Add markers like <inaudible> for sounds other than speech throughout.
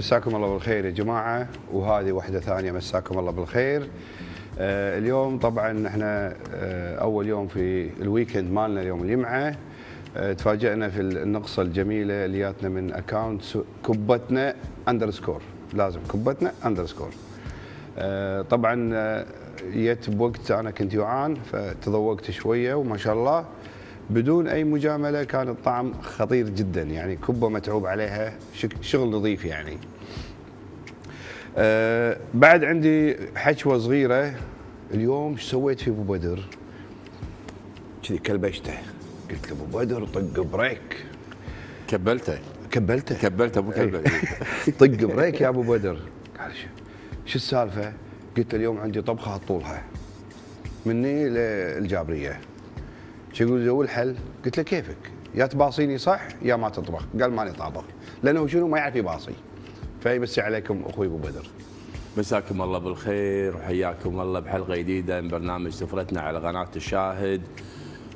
مساكم الله بالخير يا جماعة وهذه واحدة ثانية مساكم الله بالخير. آه اليوم طبعا إحنا آه أول يوم في ال weekend مالنا اليوم الجمعة. آه تفاجئنا في النقصة الجميلة اللي جاتنا من account كبتنا underscore لازم كبتنا underscore آه طبعا آه، جيت بوقت أنا كنت جوعان فتذوقت شوية وما شاء الله. بدون أي مجاملة كان الطعم خطير جدا يعني كبة متعوب عليها شغل نظيف يعني. أه بعد عندي حشوة صغيرة. اليوم إيش سويت في أبو بدر؟ كذي كلبشته. قلت له ابو بدر طق break. كبلته. كبلته؟ كبلته ابو كلبه طق break يا أبو بدر. قال شو شو السالفة؟ قلت له اليوم عندي طبخة طولها مني للجابرية. شو يقول شو الحل؟ قلت له كيفك؟ يا تباصيني صح يا ما تطبخ، قال ماني طابخ لأنه شنو ما يعرف يباصي. فيمسي عليكم أخوي أبو بدر. مساكم الله بالخير وحياكم الله بحلقة جديدة من برنامج سفرتنا على قناة الشاهد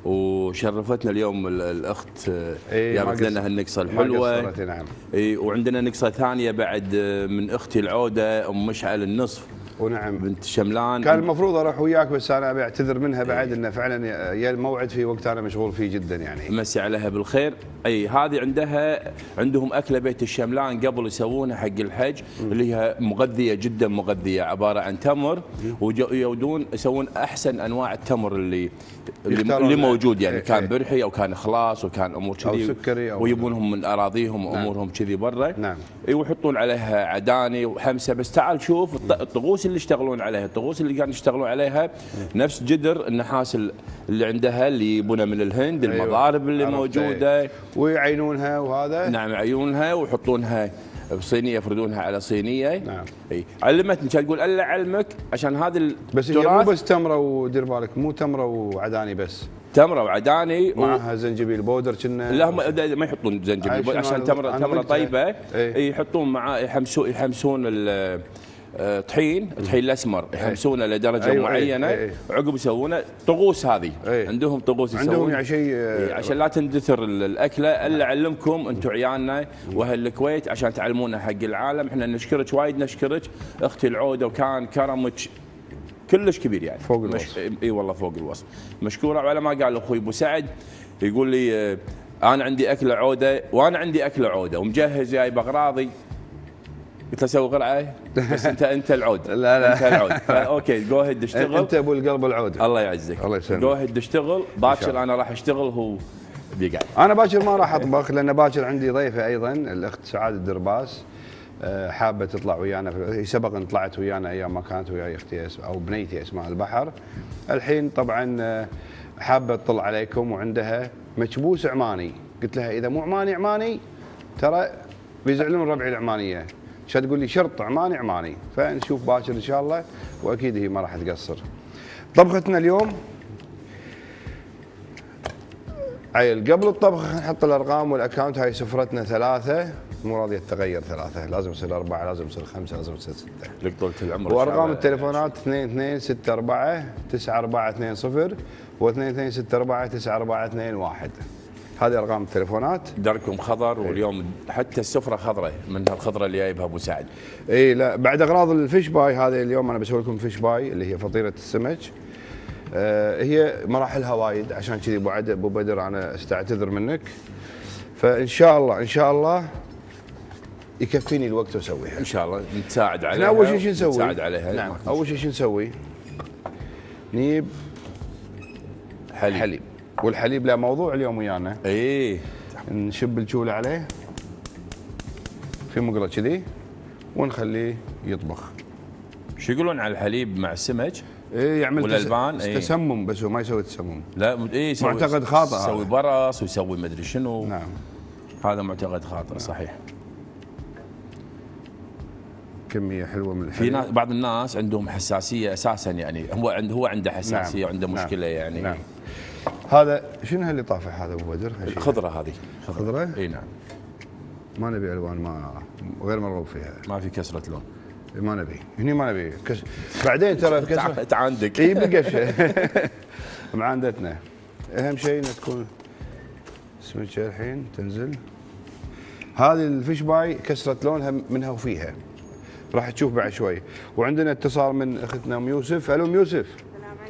وشرفتنا اليوم ال- الأخت إيه، ما جابت لنا هالنقصة الحلوة نعم. اي وعندنا نقصة ثانية بعد من أختي العودة أم مشعل النصف ونعم بنت شملان. كان المفروض أروح وياك بس أنا أبي أعتذر منها بعد إنه فعلا يا الموعد في وقت أنا مشغول فيه جدا يعني. مسي عليها بالخير. أي هذه عندها عندهم أكلة بيت الشملان قبل يسوونها حق الحج اللي هي مغذية جدا مغذية عبارة عن تمر ويودون يسوون أحسن أنواع التمر اللي اللي, موجود يعني. إيه، كان إيه. برحي أو كان خلاص وكان أمور كذي سكري أو- ويبونهم من أراضيهم وأمورهم كذي برا. نعم. ويحطون عليها عداني وحمسة. بس تعال شوف الط- الطقوس اللي يشتغلون عليها الطقوس اللي كانوا يشتغلون عليها نفس جدر النحاس ال- اللي عندها اللي يبونها من الهند أيوة. المضارب اللي موجودة. ويعينونها وهذا نعم عيونها ويحطونها بصينية يفردونها على صينية نعم. أي علمتني كانت تقول ألا علمك عشان هذا بس هي مو بس تمرة ودير بالك مو تمرة وعداني بس تمرة وعداني و... معها زنجبيل بودر كنا لا هم ما يحطون زنجبيل عشان عشان تمره تمرة طيبة. إيه، يحطون معاه يحمسون يحمسون طحين الطحين الأسمر يحمسونه لدرجه أيوة، معينة إيه، إيه. عقب يسوونه. طقوس هذه. إيه. عندهم طقوس عندهم يسوون يعني شيء إيه، عشان لا تندثر ال- الأكلة إلا أعلمكم أنتم عيالنا وأهل الكويت عشان تعلمونا حق العالم. إحنا نشكرك وايد نشكرك. أختي العودة وكان كرمك كلش كبير يعني. فوق الوصف. إي والله فوق الوصف. مشكورة. وعلى ما قال أخوي أبو سعد يقول لي آه، أنا عندي أكلة عودة وأنا عندي أكلة عودة. ومجهز جايب اغراضي قلت له سوي قرعه بس انت أنت العود. <laughs> لا، لا. أنت العود. أوكي go ahead اشتغل. أنت أبو القلب العود. الله يعزك. الله يسلمك. go ahead اشتغل. باكر. أنا راح أشتغل هو بيقعد. أنا باكر ما راح أطبخ لأن باكر عندي ضيفة أيضا الأخت سعادة الدرباس. آه، حابة تطلع ويانا هي سبق إن طلعت ويانا أيام ما كانت وياي أختي أو بنيتي أسماء البحر. الحين طبعا آه، حابة تطلع عليكم وعندها مكبوس عماني. قلت لها إذا مو عماني عماني ترى بيزعلون ربعي العمانية. عشان تقول لي؟ شرط عماني عماني. فنشوف باكر إن شاء الله وأكيد هي ما راح تقصر. طبختنا اليوم عيل قبل الطبخ نحط الأرقام والاكونت هاي سفرتنا ثلاثة. مو راضيه تتغير ثلاثة. لازم يصير أربعة لازم يصير خمسة لازم يصير ستة. لك طولة العمر وأرقام. التليفونات 2 2 6 4 9 4 2 0 و 2 2 6 4 9 4 2 1 هذه أرقام التليفونات. دركم خضر واليوم حتى السفرة خضراء من الخضرة اللي جايبها أبو سعد. اي لا بعد أغراض ال fish pie هذه اليوم أنا بسوي لكم fish pie اللي هي فطيرة السمك. آه هي مراحلها وايد عشان كذي أبو عد أبو بدر أنا استعتذر منك. فإن شاء الله إن شاء الله يكفيني الوقت واسويها إن شاء الله نتساعد عليها أول شيء شو نسوي؟ نتساعد عليها. نعم أول شيء شو نسوي؟ نجيب حليب. حليب. والحليب له موضوع اليوم ويانا. إيه. نشب الجوله عليه. في مقلة كذي. ونخليه يطبخ. شو يقولون على الحليب مع السمك؟ إيه يعمل والألبان، تس... إيه. تسمم بس هو ما يسوي تسمم. لا إيه يسوي معتقد خاطئ. يسوي برص ويسوي مدري شنو. نعم. هذا معتقد خاطئ صحيح. كمية حلوة من في الحليب. ناس بعض الناس عندهم حساسية أساسا يعني هو عنده هو عنده حساسية نعم، وعنده نعم، مشكلة يعني. نعم. هذا شنو هاللي طافح هذا أبو بدر؟ الخضرة هذه. خضرة؟ إي نعم. ما نبي ألوان ما غير مرغوب فيها. ما في كسرة لون. ما نبي. هني ما نبي. كس... بعدين ترى الكسره تع- تعاندك إي بقفشه <laughs> <laughs> معاندتنا أهم شيء إنها تكون سمكه الحين تنزل. هذه ال fish pie كسرت لونها منها وفيها. راح تشوف بعد شوي. وعندنا اتصال من أختنا أم يوسف. ألو أم يوسف.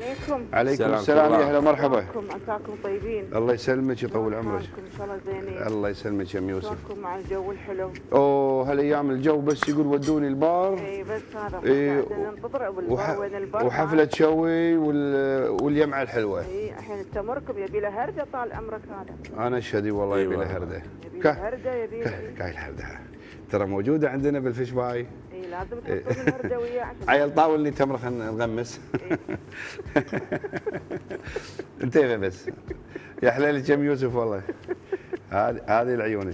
عليكم. عليكم سلام السلام. يا هلا مرحبا عساكم طيبين. الله يسلمك يطول عمرك إن شاء الله زينين. الله يسلمك يا أم يوسف. شلونكم مع الجو الحلو. أوه هالأيام الجو بس يقول ودوني البر. اي بس هذا إيه، قاعدين ننتظر وح... وين البر وحفلة شوي وال... واليمعة الحلوة. اي الحين التمركب يبي له هرده طال عمرك هذا. أنا اشهد والله يبي أيوة. له هرده يبي له هرده يبي له كا- كاي الهرده ترى موجودة عندنا بالفيش باي. اي لازم تحطون عشان عيل طاولني تمره خلينا نغمس. انتبه بس. يا حليلي كم يوسف والله. هذه هذه العيون.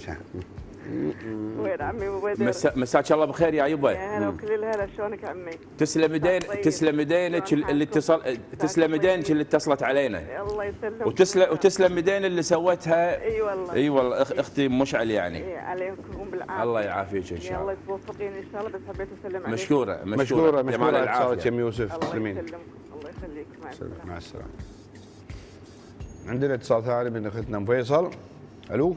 <laughs> وين عمي وبدر مسا- مساك الله بخير يا يبا يا هلا وكل الهلا. شلونك عمي؟ تسلم يدين طيب. تسلم يدينك اللي؟ اتصل تسلم يدينك اللي اتصلت علينا. الله يسلمك. وتسلم وتسلم يدين اللي سوتها إي والله. إي والله. إختي مشعل يعني. إي عليكم بالعافية. الله يعافيك إن شاء يلا الله توفقين إن شاء الله بس حبيت أسلم عليكم مشكورة مشكورة. مشكورة العافية. كم يوسف. الله تسلمين. يسلمك. الله يخليك مع السلامة. مع السلامة. عندنا اتصال ثاني من أختنا ام فيصل ألو؟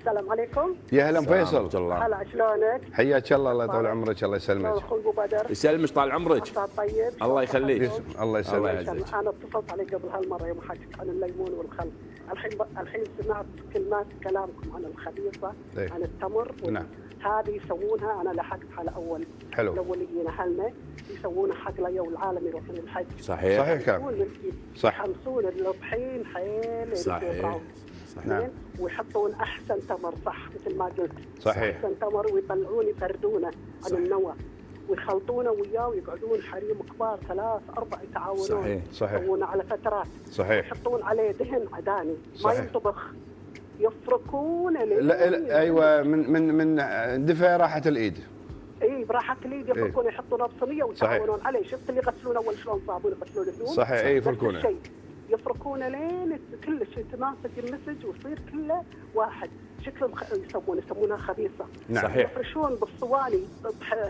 السلام عليكم يا هلا فيصل الله هلا شلونك؟ حياك الله الله يطول عمرك الله يسلمك أبو بدر؟ يسلمك طال عمرك عساك طيب؟ الله يخليك. الله يسلمك. أنا اتصلت عليك قبل هالمرة يوم حكيت عن الليمون والخل الحين الحين سمعت كلمات كلامكم عن الخبيثة إيه. عن التمر نعم. هذه يسوونها أنا لحقت على أول حلو. الاوليين أهلنا يسوونها حق ليو العالم يروحون الحج صحيح صحيح كلام صح. يحمسون الطحين حيل صحيح. نعم. ويحطون أحسن تمر صح مثل ما قلت. صحيح. أحسن تمر ويطلعون يفردونه عن. النوى. ويخلطونه وياه ويقعدون حريم كبار ثلاث أربع يتعاونون. صحيح. صحيح. على فترات. صحيح. يحطون عليه دهن عداني. ما. ينطبخ. يفركونه لين لا لا أيوه من من من دفع راحة الإيد. إي براحة اليد يفركونه يحطونه بصينية ويتعاونون عليه. شفت اللي يغسلون اول شلون صابون يغسلون؟ الهدوم صحيح، نفس يفركونه. يفركونه لين كلش يتماسك المسج ويصير كله واحد شكل الخ... يسمونه يسمونها خبيثة نعم. صحيح. يفرشون بالصواني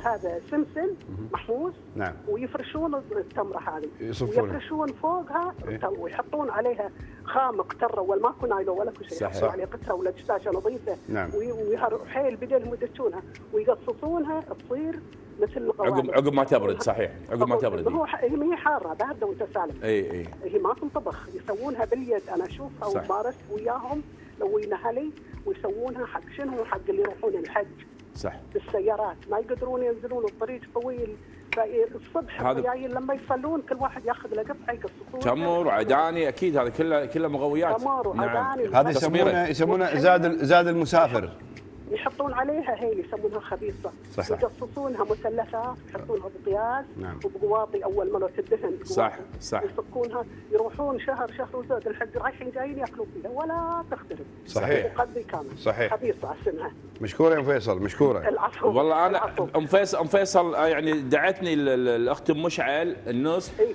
هذا سمسم محموس نعم. ويفرشون التمرة هذه يصفونها. ويفرشون فوقها إيه. ويحطون عليها خامق تره ولا ماكو نايلون ولا كل شيء صحيح. يحطون عليه قطرة ولا دشاشة نظيفة نعم. وي- ويهر- حيل بدلهم يدشونها ويقصصونها تصير مثل عقب عقب ما تبرد صحيح. عقب ما تبرد. هو ح- هي ما هي حاره بارده وانت سالم. إي إي. هي ما تنطبخ. يسوونها باليد أنا اشوفها. ومارست وياهم لوينا أهلي ويسوونها حق شنو؟ حق اللي يروحون الحج. صح. بالسيارات. ما يقدرون ينزلون الطريق طويل. فالصبح هذا- لما يصلون كل واحد ياخذ له قطعة يقصصون تمر وعداني أكيد هذا كله كله مغويات. تمر نعم. وعداني. هذه تصبيرة. يسمونه يسمونه زاد زاد المسافر. يحطون عليها هي يسمونها خبيثة صح. يقصصونها مثلثات يحطونها بقياس نعم. وبقواطي أول مرة تدهن صح،. صح. يصكونها يروحون شهر شهر وزاد الحج رايحين جايين يأكلون فيها ولا تختلف صحيح. مقضي كامل صحيح. خبيثة اسمها مشكورة يا ام فيصل مشكورة والله العفو أنا العفو. أم فيصل أم فيصل آه، يعني دعتني ال- ال- الأخت أم مشعل النص إي.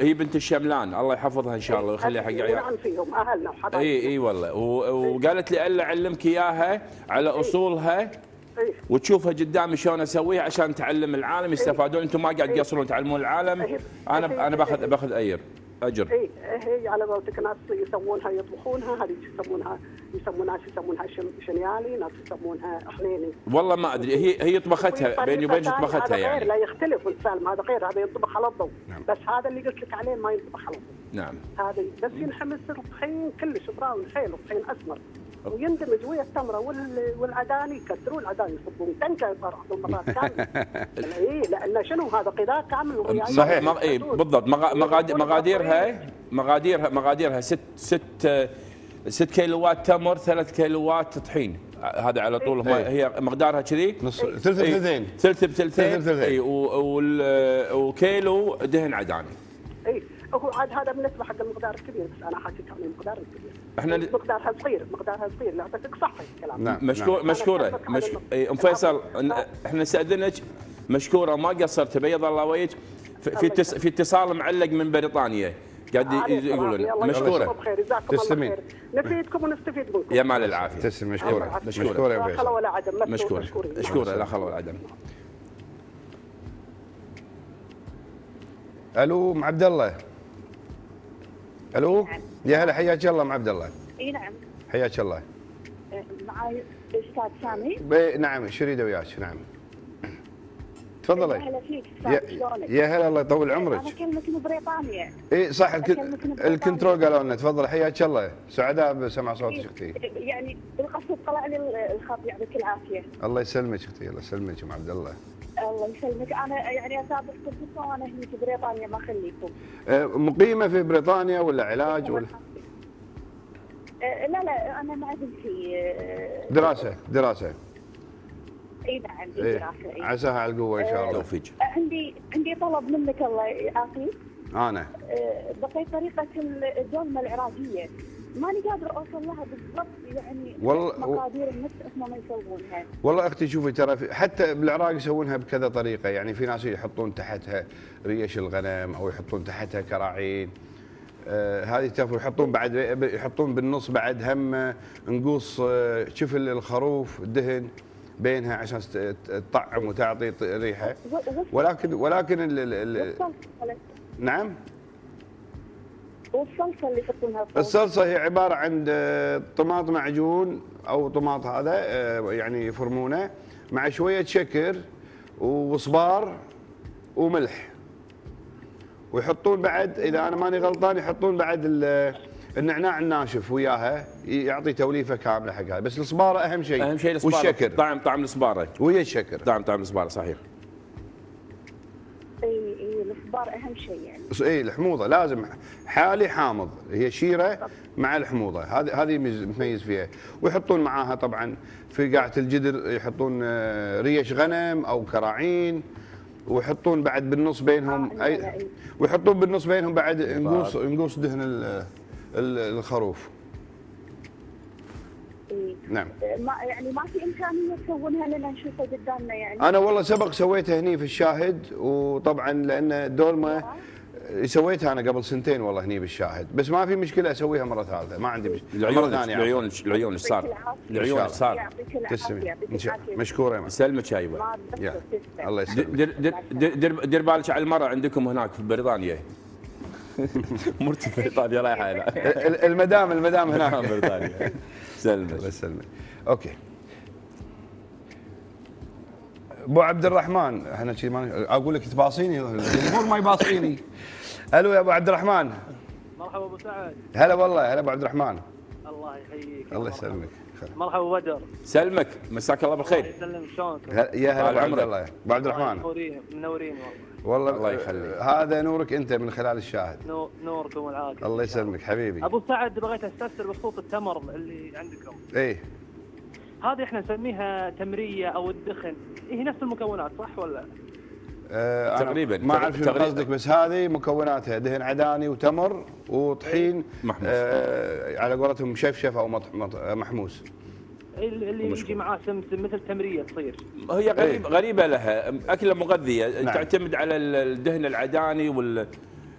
هي بنت- الشملان. الله يحفظها إن شاء الله ويخليها حق عيال. ونعم فيهم أهلنا وحبايبنا. اي إي والله. وقالت لي ألا أعلمك إياها على أصولها. وتشوفها قدامي شلون أسويها عشان تعلم العالم. يستفادون؟ أنتم ما قاعد تقصرون تعلمون العالم. أنا أنا باخذ باخذ اجر اجر اي هي على قولتك ناس يسوونها يطبخونها هذه يسمونها يسمونها يسمونها شنيالي ناس يسمونها حنيني والله ما أدري هي هي طبختها بيني وبينك طبختها يعني. لا يختلف السالم هذا غير هذا ينطبخ على الضوء. نعم. بس هذا اللي قلت لك عليه ما ينطبخ على الضوء. نعم. هذا بس ينحمس الطحين كلش براون حيل الطحين أسمر. ويندمج ويا التمرة وال- والعداني يكسرون العداني يصبون. تنكه بعض المرات كامل. اي لأن شنو هذا غذاء كامل صحيح. مغ... اي بالضبط. مغ... مغاد... مغاديرها مغاديرها مغاديرها. ست ست ست كيلوات تمر ثلاث كيلوات طحين. هذا على طول هم إيه. هي مقدارها كذي؟ نص ثلث إيه. ثلثين. ثلث بثلثين ثلث بثلثين. اي. وكيلو دهن عداني. اي هو عاد هذا بالنسبة حق المقدار الكبير بس أنا حكيت عن المقدار الكبير. إحنا- مقدارها صغير مقدارها صغير لا اعطيتك صحي الكلام. نعم. مشكور مشكورة. مش... أم فيصل إحنا نستاذنك مشكورة ما قصرت بيض الله وجهك في في, اتص... في اتصال معلق من بريطانيا. قاعد يقولون. مشكورة. تسلمين. نفيدكم ونستفيد منكم. يا مال العافية. تسلم مشكورة. مشكورة يا فيصل. ولا عدم. مشكور مشكورة. مشكورين. مشكورة. لا خلوا ولا عدم. ألو أم عبد الله. ألو؟ يا هلا حياك الله أم عبد الله. إي نعم. حياك الله. معاي أستاذ سامي. ب- نعم شريدة وياك نعم. تفضلي. هلا فيك يا؟ يا هلا الله يطول عمرك أنا اكلمك من بريطانيا. إي صح. ال control قالوا لنا تفضل حياك الله. سعداء بسمع صوتك. أختي يعني بالقصد طلع لي الخط يعطيك العافيه الله يسلمك أختي الله يسلمك أم عبد الله. الله يسلمك. أنا يعني اتابعكم كل وأنا هنا في بريطانيا ما أخليكم. آه، مقيمة في بريطانيا ولا علاج ولا؟ آه، لا لا أنا مع بنتي آه، دراسة دراسة. إي نعم في إيه. دراسة إيه. عساها على القوة إن شاء الله. توفيق. عندي عندي طلب منك الله يعافيك. أنا. بقيت طريقة الدولمه العراقية. ماني قادر أوصل لها بالضبط يعني والله- مقادير النفس هم ما يسوونها. والله أختي شوفي ترى في- حتى بالعراق يسوونها بكذا طريقة يعني في ناس يحطون تحتها ريش الغنم أو يحطون تحتها كراعين. آه هذه تفر يحطون بعد يحطون بالنص بعد هم نقوص آه شفل الخروف دهن بينها عشان تطعم وتعطي ريحة. ولكن ولكن ال ال ال نعم؟ والصلصة اللي يحطونها فوق. الصلصة هي عبارة عن آه، طماط معجون أو طماط هذا آه، يعني يفرمونه مع شوية شكر وصبار وملح. ويحطون بعد إذا أنا ماني غلطان يحطون بعد ال- النعناع الناشف وياها يعطي توليفة كاملة حق هذا بس الصباره أهم شيء. أهم شيء الصبارة والشكر. طعم طعم الصباره ويا الشكر. طعم طعم الصباره صحيح. اي الصبار أهم شيء يعني. اي إيه، الحموضة لازم حالي حامض هي شيرة مع الحموضة. هذه هذه ميز- متميز فيها. ويحطون معاها طبعا في قاعة الجدر يحطون آه، ريش غنم أو كراعين ويحطون بعد بالنص بينهم آه، اي إي. ويحطون بالنص بينهم بعد. نقوص نقوص دهن ال- ال- الخروف. نعم. ما يعني ما في امكانيه تسوونها لنا نشوفها قدامنا يعني. أنا والله سبق سويتها هني في الشاهد وطبعا لأن دولمه سويتها أنا قبل سنتين والله هني بالشاهد. بس ما في مشكلة أسويها مرة ثالثة ما عندي مشكله العيون مره ثانية العيون العيون إيش صار؟ العيون إيش صار؟ تسلمي مشكورة يا. يسلمك يا أيوه. الله يسلمك. دير بالك على المرأة عندكم هناك في بريطانيا. <laughs> مرت في بريطانيا ال- المدام المدام هناك. بريطانيا. <laughs> الله سلمك يسلمك. أوكي. أبو عبد الرحمن إحنا شي ما أقول لك تباصيني؟ الجمهور ما يباصيني. <laughs> ألو يا أبو عبد الرحمن. مرحبا أبو سعد. هلا والله هلا أبو عبد الرحمن. الله يحييك. الله. يسلمك. مرحبا أبو بدر. سلمك. مساك الله الله بالخير يسلمك شلونك؟ يا هلا أبو عبد عمرك. الله. أبو عبد الرحمن. منورين منورين والله. والله الله يخليك. هذا نورك أنت من خلال الشاهد نو- نوركم والعافيه الله يسلمك حبيبي أبو سعد بغيت أستفسر بخصوص التمر اللي عندكم إيه هذه إحنا نسميها تمرية أو الدخن هي نفس المكونات صح ولا؟ آه، أنا تقريباً. ما أعرف تقريباً. قصدك بس هذه مكوناتها دهن عداني وتمر وطحين محموس. آه على قولتهم مشفشف أو مط- مط- محموس اللي يجي معاه سمسم مثل تمريه تصير هي غريب غريبة لها أكلة مغذية نعم. تعتمد على ال- الدهن العداني وال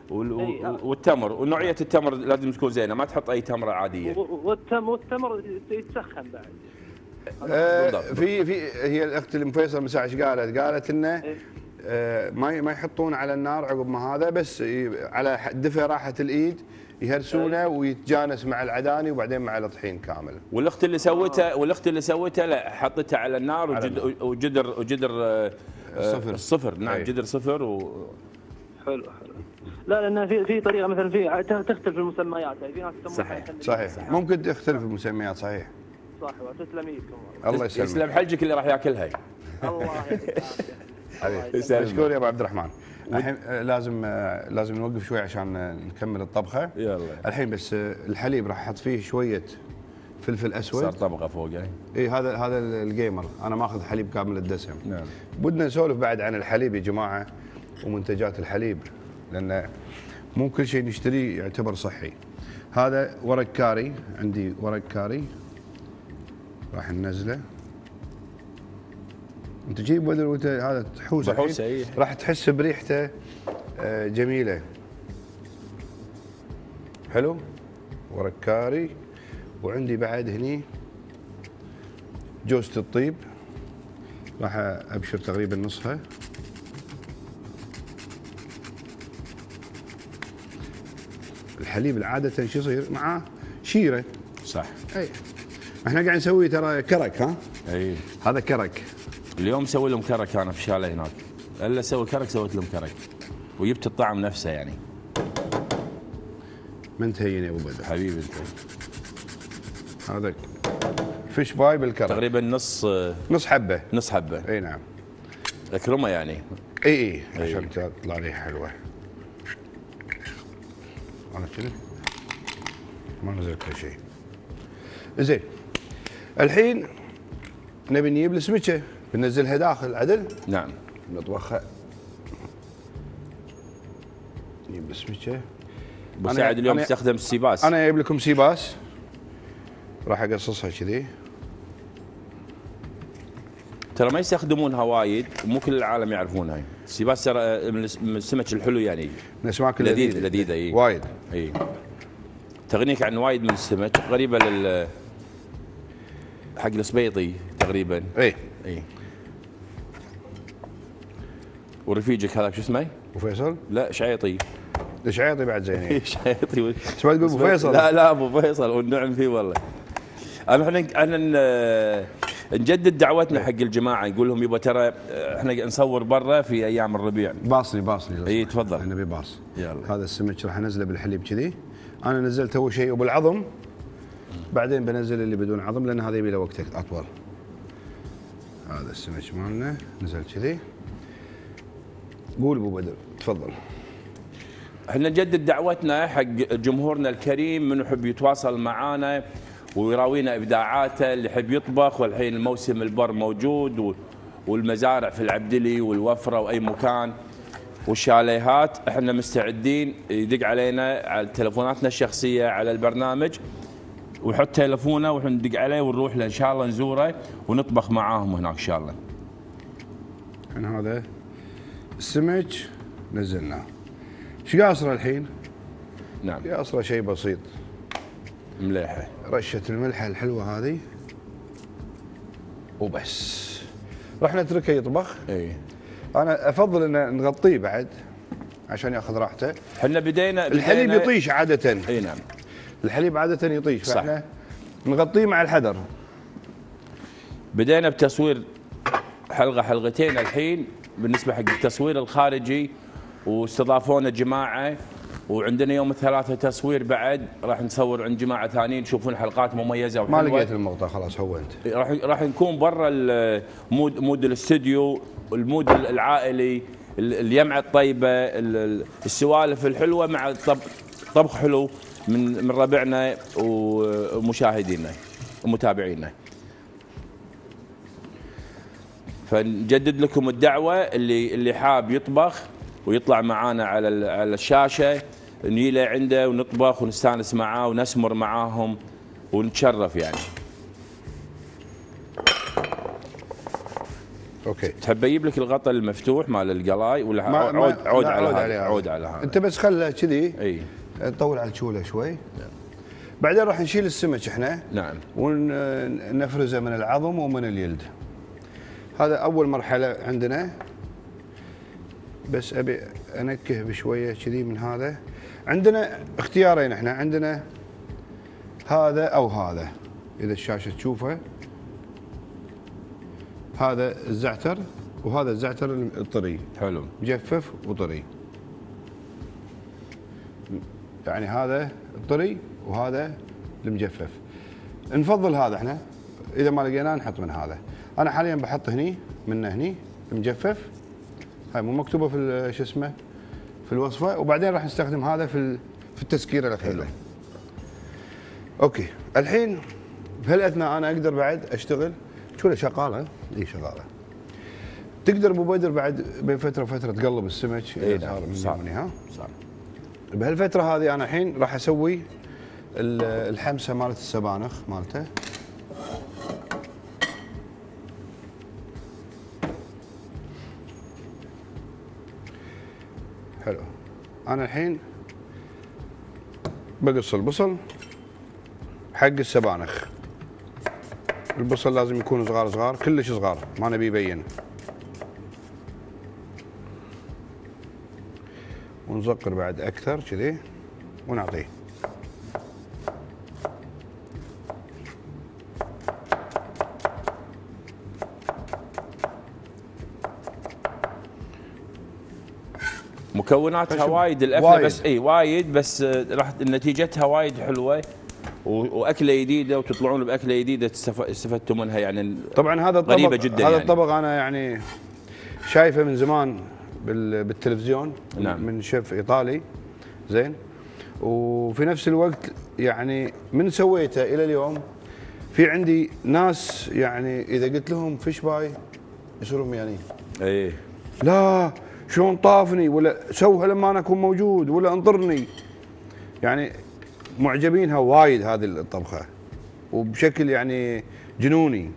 وال- إي، آه. والتمر ونوعية التمر لازم تكون زينة ما تحط عادية و- والتم والتمر يتسخن بعد آه بالضبط. في في هي الأخت اللي مفيصل مساء إيش قالت؟ قالت إنه إيه. آه ما ما يحطون على النار عقب ما هذا بس على دفء راحة الإيد يهرسونه ويتجانس مع العداني وبعدين مع الطحين كامل. والاخت اللي سوتها والاخت اللي سوتها لا حطتها على النار وجدر وجدر وجدر آه، الصفر. الصفر نعم أي. جدر صفر و حلو حلو لا لأن في في طريقة مثلا في تختلف المسميات يعني في ناس يسمونها صحيح. تمرية. صحيح ممكن تختلف المسميات صحيح. صح تسلم ايدكم الله يسلمك. يسلم حلجك اللي راح ياكلها الله يسلمك. مشكور يا أبو عبد الرحمن. الحين آه، لازم آه، لازم نوقف شوي عشان آه، نكمل الطبخة. يلا الحين بس الحليب راح أحط فيه شوية فلفل صار اسود. طبقة فوق يعني اي هذا هذا الجيمر أنا ماخذ حليب كامل الدسم. نعم بدنا نسولف بعد عن الحليب يا جماعة ومنتجات الحليب لأن مو كل شيء نشتريه يعتبر صحي. هذا ورق كاري عندي ورق كاري راح ننزله انت جيب بدل وانت هذا تحوس الحين، بحوسه، إيه. راح تحس بريحته آه، جميلة. حلو؟ ورق كاري وعندي بعد هني جوزة الطيب. راح أبشر تقريبا نصها. الحليب العادة شو يصير؟ معاه شيرة. صح. اي إحنا قاعد نسوي ترى كرك ها؟ اي هذا كرك. اليوم مسوي لهم كرك أنا في الشاليه هناك. إلا أسوي كرك سويت لهم كرك. وجبت الطعم نفسه يعني. من تهين يا أبو بدر؟ حبيبي. انت هذا فيش باي بالكرك. تقريبا نص نص حبة. نص حبة. إي نعم. اكرمه يعني. إي إي. عشان تطلع ريحه حلوة. أنا كذا ما نزل كل شيء. زين الحين نبي نجيب السمكة. بننزلها داخل عدل؟ نعم. نطبخها. نجيب السمكه أبو سعد اليوم استخدم ال sea bass أنا جايب لكم sea bass. راح أقصصها كذي. ترى ما يستخدمونها وايد مو كل العالم يعرفونها. ال sea bass ترى من الس- من السمك الحلو يعني. من الأسماك لذيذ اللذيذة. لذيذة اي وايد. اي تغنيك عن وايد من السمك غريبه لل حق السبيطي تقريبا. اي اي ورفيجك هذاك شو اسمه؟ وفيصل؟ لا شعيطي. الشعيطي بعد زين <laughs> شعيطي. بس ما تقول أبو فيصل؟ لا لا أبو فيصل والنعم فيه والله. إحنا إحنا ن- نجدد دعوتنا حق الجماعة نقول لهم يبا ترى إحنا نصور برا في أيام الربيع. باصني باصني لو إي. تفضل. أنا أبي باص. يلا. هذا السمك راح أنزله بالحليب كذي. أنا نزلت أول شيء وبالعظم بعدين بنزل اللي بدون عظم لأن هذا يبي له وقت أطول. هذا السمك مالنا نزل كذي. قول أبو بدر. تفضل. إحنا نجدد دعوتنا حق جمهورنا الكريم من يحب يتواصل معانا ويراوينا إبداعاته اللي يحب يطبخ والحين الموسم البر موجود والمزارع في العبدلي والوفرة وأي مكان والشاليهات. إحنا مستعدين يدق علينا على تلفوناتنا الشخصية على البرنامج ويحط تلفونه وإحنا ندق عليه ونروح له إن شاء الله نزوره ونطبخ معاهم هناك إن شاء الله. الحين هذا السمك نزلناه إيش قاصره الحين؟ نعم. قاصره شيء بسيط. مليحة. رشة الملح الحلوة هذه. وبس. راح نتركه يطبخ إي. أنا أفضل إن نغطيه بعد عشان يأخذ راحته. إحنا بدينا الحليب يطيش عادة. إي نعم. الحليب عادة يطيش. صح. فإحنا نغطيه مع الحذر. بدينا بتصوير حلقة حلقتين الحين. بالنسبة حق التصوير الخارجي واستضافونا جماعة وعندنا يوم الثلاثاء تصوير بعد راح نصور عند جماعة ثانيين تشوفون حلقات مميزة ما وحلوة. لقيت المقطع خلاص هونت راح راح نكون برا ال mood mood الاستوديو ال mood العائلي ال- اليمعة الطيبة ال- ال- السوالف الحلوة مع طب طبخ حلو من من ربعنا ومشاهدينا ومتابعينا. فنجدد لكم الدعوة اللي اللي حاب يطبخ ويطلع معانا على على الشاشة نجي له عنده ونطبخ ونستانس معاه ونسمر معاهم ونتشرف يعني. أوكي. تحب أجيب لك الغطاء المفتوح مال القلاي؟ ولا ما- عود ما- عود لا، على عود هذا عود على هذا. أنت بس خله كذي. إي. نطول على الشولة شوي. بعدين راح نشيل السمك إحنا. نعم. ونفرزه من العظم ومن اليلد. هذا أول مرحلة عندنا. بس أبي أنكه بشوية كذي من هذا. عندنا اختيارين إحنا. عندنا هذا أو هذا إذا الشاشة تشوفه. هذا الزعتر وهذا الزعتر الطري. حلو. مجفف وطري. يعني هذا الطري وهذا المجفف. نفضل هذا إحنا. إذا ما لقيناه نحط من هذا. أنا حاليا بحط هني منه هني مجفف. هاي مو مكتوبة في شو اسمه في الوصفة. وبعدين راح نستخدم هذا في في التسكيره الاخيره okay. الحين بهالاثناء أنا أقدر بعد أشتغل؟ شو شغالة؟ إي شغالة. تقدر أبو بدر بعد بين فترة وفترة تقلب السمك؟ إذا نعم، صار من صار. يومني، ها؟ صح بهالفترة هذه أنا الحين راح أسوي ال- الحمسه مالت السبانخ مالته. حلو. أنا الحين بقص البصل حق السبانخ. البصل لازم يكون صغار صغار كلش صغار ما نبي يبين. ونزقر بعد أكثر كذي ونعطيه. مكوناتها. وايد الأكلة وايد. بس إي وايد بس آه، راح نتيجتها وايد حلوة وأكلة جديده وتطلعون بأكلة جديده استفدتوا منها يعني طبعا هذا الطبق غريبة جداً هذا يعني. الطبق أنا يعني شايفه من زمان بال- بالتلفزيون نعم. من شيف إيطالي زين وفي نفس الوقت يعني من سويته إلى اليوم في عندي ناس يعني إذا قلت لهم fish pie يصيرون ميانين إيه لا شلون طافني ولا سوها لما أنا أكون موجود ولا انطرني. يعني معجبينها وايد هذه الطبخة. وبشكل يعني جنوني.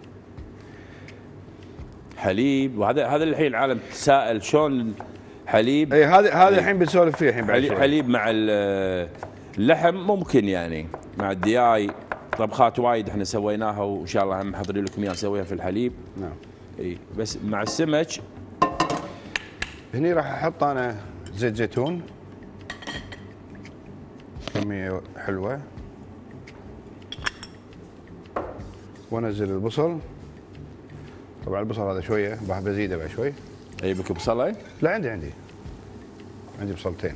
حليب وهذا هذا الحين العالم تساءل شلون حليب؟ اي هذه هذه الحين بنسولف فيه الحين حليب. حليب مع ال- اللحم ممكن يعني مع الدياي. طبخات وايد إحنا سويناها وإن شاء الله هم محضرين لكم إياها نسويها في الحليب. نعم. اي بس مع السمك هني راح أحط أنا زيت زيتون. كمية حلوة. وأنزل البصل. طبعا البصل هذا شوية راح بزيده بعد شوي. أي بك بصله لا عندي عندي. عندي بصلتين.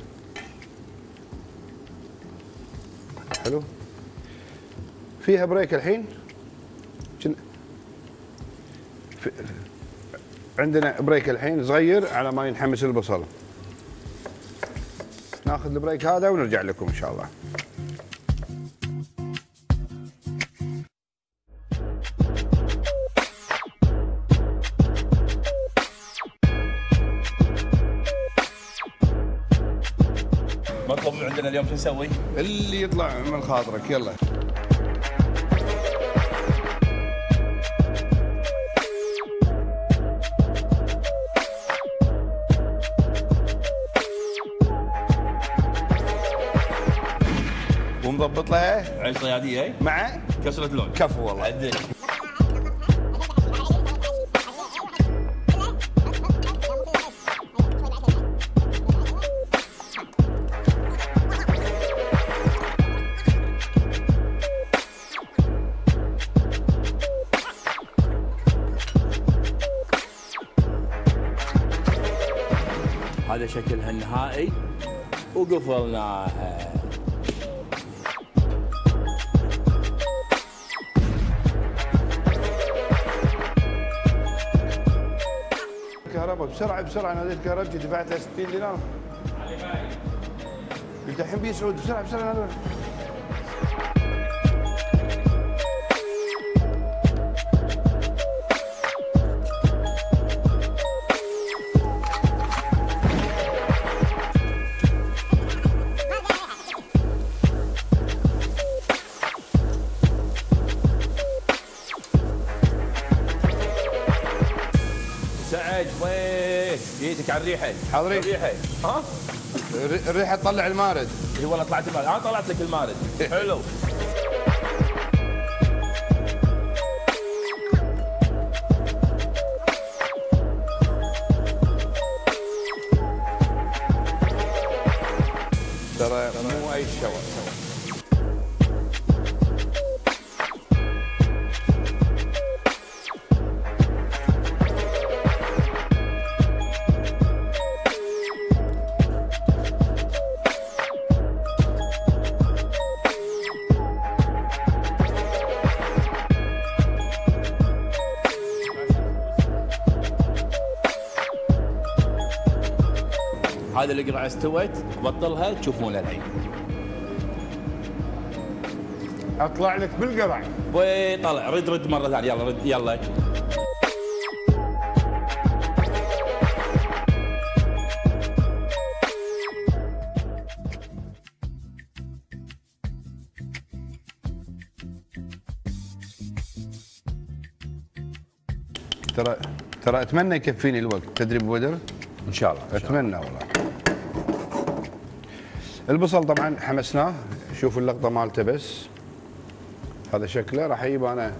حلو. فيها break الحين؟ عندنا break الحين صغير على ما ينحمس البصل. ناخذ ال break هذا ونرجع لكم إن شاء الله. مطلب من عندنا اليوم شو نسوي؟ اللي يطلع من خاطرك يلا. ومضبط لها عيش صياديه مع كسرة لون. كفو والله. عدل. هذا شكلها النهائي. وقفلناها كهرباء بسرعة بسرعة. ناديت كهربتي دفعت لها 60 دينار. الحين بيسعود. بسرعة بسرعة. جيتك على الريحة. حاضرين. الريحة. ها؟ الري- الريحة تطلع المارد. إي والله طلعت المارد. أنا طلعت لك المارد. حلو. القرعه استوت بطلها تشوفونها الحين أطلع لك بالقرع وي طلع. رد رد مرة ثانية. يلا رد. يلا. ترى ترى أتمنى يكفيني الوقت. تدري ابو بدر إن شاء الله إن شاء الله. أتمنى والله. البصل طبعا حمسناه. شوف اللقطة مالته بس. هذا شكله. راح أجيب أنا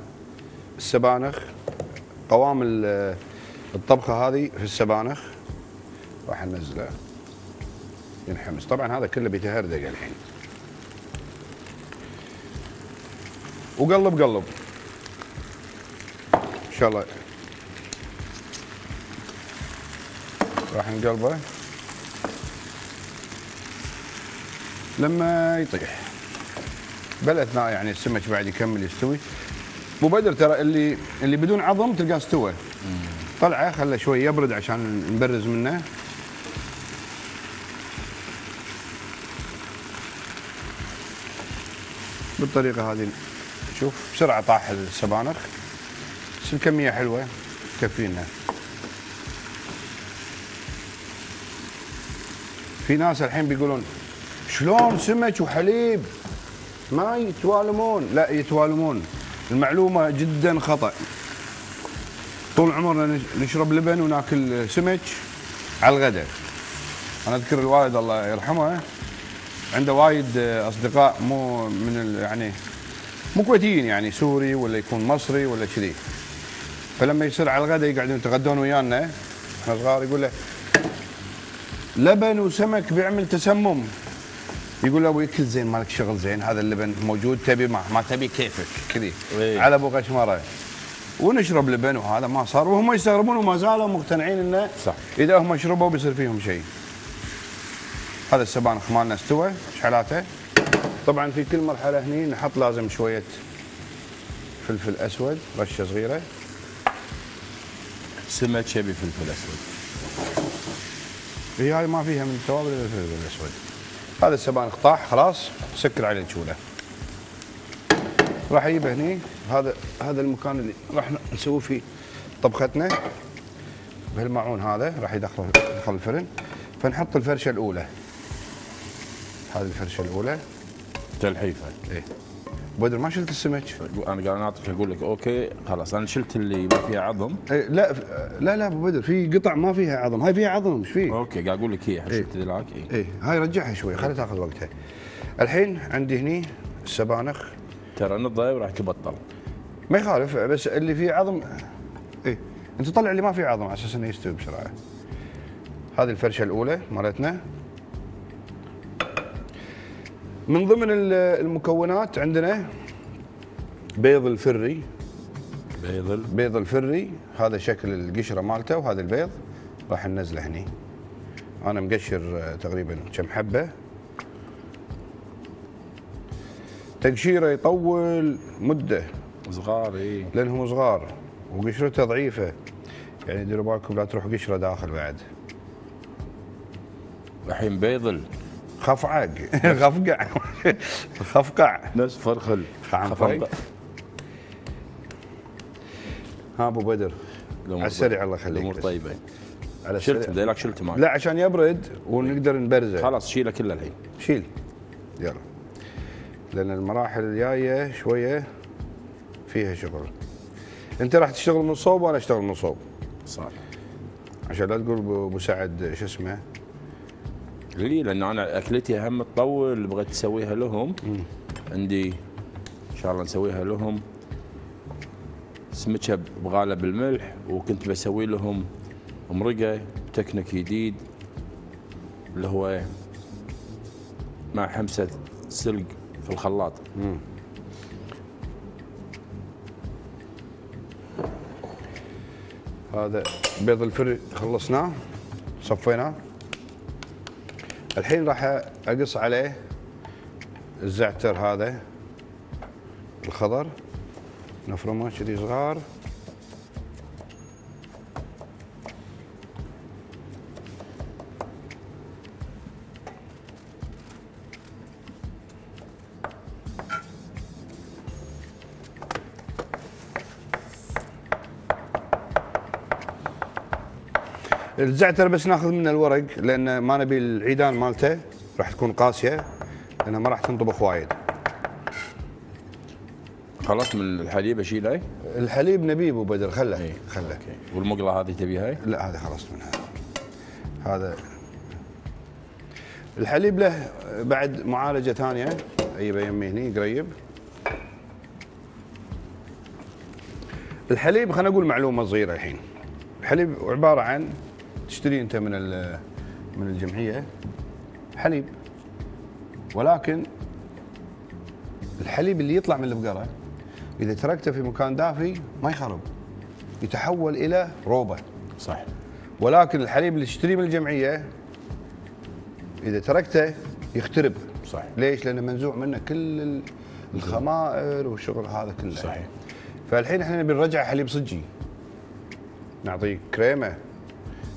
السبانخ. قوام ال- الطبخة هذه في السبانخ. راح ننزله ينحمس. طبعا هذا كله بيتهردق الحين. وقلب قلب. إن شاء الله. راح نقلبه. لما يطيح. بالاثناء يعني السمك بعد يكمل يستوي. ابو بدر ترى اللي اللي بدون عظم تلقاه استوى. طلعه خله شوي يبرد عشان نبرز منه. بالطريقة هذه شوف بسرعة طاح السبانخ. بس الكمية حلوة تكفينا. في ناس الحين بيقولون شلون سمك وحليب؟ ما يتوالمون. لا يتوالمون. المعلومة جدا خطأ. طول عمرنا نش- نشرب لبن وناكل سمك على الغداء. أنا أذكر الوالد الله يرحمه عنده وايد أصدقاء مو من يعني مو كويتيين يعني سوري ولا يكون مصري ولا كذي. فلما يصير على الغداء يقعدون يتغدون ويانا إحنا صغار يقول له لبن وسمك بيعمل تسمم. يقول له أبوي كل زين مالك شغل زين هذا اللبن موجود تبي ما, ما تبي كيفك كذي. إيه. على أبو غشمرة. ونشرب لبن وهذا ما صار. وهم يستغربون وما زالوا مقتنعين إنه صح. إذا هم شربوا بيصير فيهم شيء. هذا السبانخ مالنا استوى شحلاته طبعا في كل مرحلة هني نحط لازم شوية فلفل أسود رشة صغيرة. سمك يبي فلفل أسود. هي هاي ما فيها من التوابل إلا الفلفل الأسود. هذا السبانخ طاح خلاص سكر عليه الشوله راح أجيبه هني. هذا هذا المكان اللي راح نسوي فيه طبختنا. بهالماعون هذا راح يدخل يدخل الفرن. فنحط الفرشة الأولى. هذه الفرشة الأولى. تلحيفة. إيه. بدر ما شلت السمك. أنا قاعد ناطرك أقول لك okay خلاص أنا شلت اللي ما فيها عظم. إيه لا لا لا أبو بدر في قطع ما فيها عظم. هاي فيها عظم إيش فيه؟ okay قاعد أقول لك هي إيه. شلت ذلاك اي إيه. هاي رجعها شوي خليها تاخذ وقتها. الحين عندي هني السبانخ ترى نضه وراح تبطل. ما يخالف بس اللي فيه عظم إيه أنت طلع اللي ما فيه عظم على أساس إنه يستوي بسرعة. هذه الفرشة الأولى مالتنا. من ضمن ال- المكونات عندنا بيض الفري. بيض الفري هذا شكل القشرة مالته وهذا البيض راح ننزله هني. أنا مقشر آه، تقريبا كم حبة. تقشيرة يطول مدة. صغار إي. لأنهم صغار وقشرته ضعيفة. يعني ديروا بالكم لا تروح قشرة داخل بعد. الحين بيضل خفعق <laughs> خفقع. خفقع. نفس فرخل خعنفق. ها أبو بدر. على السريع الله يخليك الأمور. طيبة. على شلت السريع. ديلك شلت معك. لا عشان يبرد ونقدر نبرزه. خلاص شيله كله الحين. شيل. يلا. لأن المراحل الجاية شوية فيها شغل. أنت راح تشتغل من صوب وأنا أشتغل من صوب. صار عشان لا تقول أبو سعد شو اسمه؟ لي لأن أنا أكلتي هم تطول بغيت اسويها لهم. عندي إن شاء الله نسويها لهم. سمكه بغالب الملح وكنت بسوي لهم مرقة تكنيك جديد اللي هو مع حمسه سلق في الخلاط. هذا بيض الفري خلصناه صفيناه. الحين راح أقص عليه الزعتر هذا الخضر. نفرمه كذي صغار. الزعتر بس ناخذ منه الورق لأن ما نبي العيدان مالته راح تكون قاسية لانها ما راح تنطبخ وايد. خلاص من الحليب اشيله الحليب نبيه أبو بدر خله إيه. خله. أوكي. والمقلة هذه تبيها لا هذا خلصت منها هذا. الحليب له بعد معالجة ثانية اجيبه يمي هني قريب. الحليب خلينا نقول معلومة صغيرة الحين. الحليب عبارة عن تشتري أنت من من الجمعية؟ حليب. ولكن الحليب اللي يطلع من البقرة إذا تركته في مكان دافي ما يخرب. يتحول إلى روبة. صح. ولكن الحليب اللي تشتريه من الجمعية إذا تركته يخترب. صح. ليش؟ لأنه منزوع منه كل ال- الخمائر والشغل هذا كله. صحيح. فالحين إحنا نبي نرجع حليب صجي. نعطيه كريمة.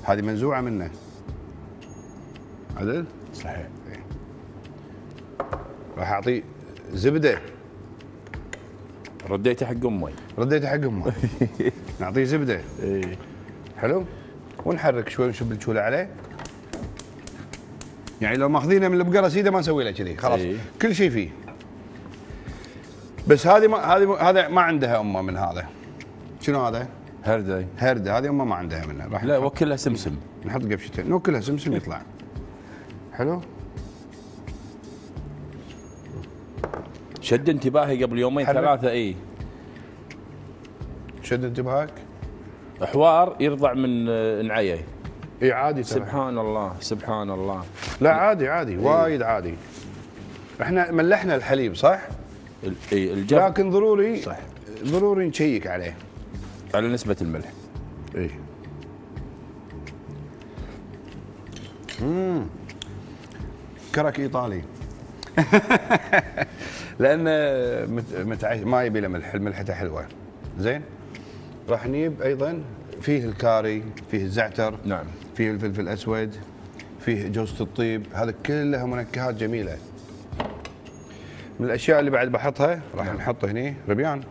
هذه منزوعة منه. عدل؟ صحيح. راح اعطيه زبدة. رديته حق أمي. رديته حق امه <laughs> نعطيه زبدة. اي حلو؟ ونحرك شوي ونشب الشولة عليه. يعني لو ماخذينه من البقرة سيدة ما نسوي له كذي. خلاص. إي. كل شيء فيه. بس هذه ما هذه هذا ما عندها أمه من هذا. شنو هذا؟ هردي هرده هذه أمه ما عندها منها راح لا وكلها سمسم. نحط قفشتين نوكلها سمسم يطلع. حلو؟ شد انتباهي قبل يومين حرك. ثلاثة إي. شد انتباهك. حوار يرضع من آه، نعية. إي عادي ترى. سبحان الله سبحان الله. لا عادي عادي وايد عادي. إحنا ملحنا الحليب صح؟ إي الجف لكن ضروري صح. ضروري نشيك عليه. على نسبة الملح. اي امم كرك إيطالي. <laughs> لأن مت... متع... ما يبي له ملح ملحته حلوة. زين؟ راح نجيب أيضا فيه الكاري فيه الزعتر نعم. فيه الفلفل الأسود فيه جوزة الطيب. هذا كلها منكهات جميلة. من الأشياء اللي بعد بحطها راح نحط هني. ربيان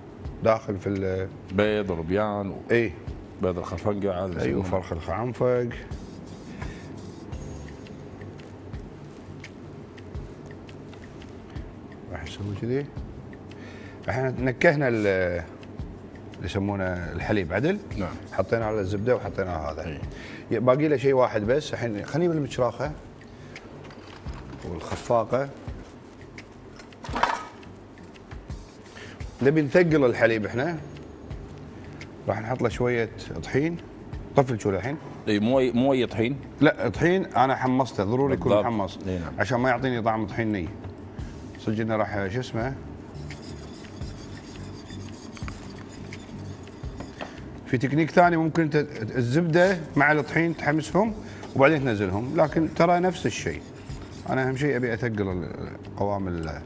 داخل في ال... بيض وربيان اي وبيض الخفنقه هذا أيوه. فرخ الخعنفق راح نسوي كذي. إحنا نكهنا ال- اللي يسمونه الحليب عدل. نعم. حطينا على الزبدة وحطينا هذا. أي. باقي له شيء واحد بس. الحين خلينا بالمشراخة والخفاقة. نبي نثقل الحليب إحنا. راح نحط له شوية طحين. طفل شو الحين؟ إي مو مو أي طحين. لا طحين أنا حمصته ضروري يكون. محمص نعم. عشان ما يعطيني طعم طحين ني. صدق انه راح شو اسمه؟ في تكنيك ثاني ممكن انت الزبدة مع الطحين تحمسهم وبعدين تنزلهم. لكن ترى نفس الشيء. أنا أهم شيء أبي أثقل قوام ال-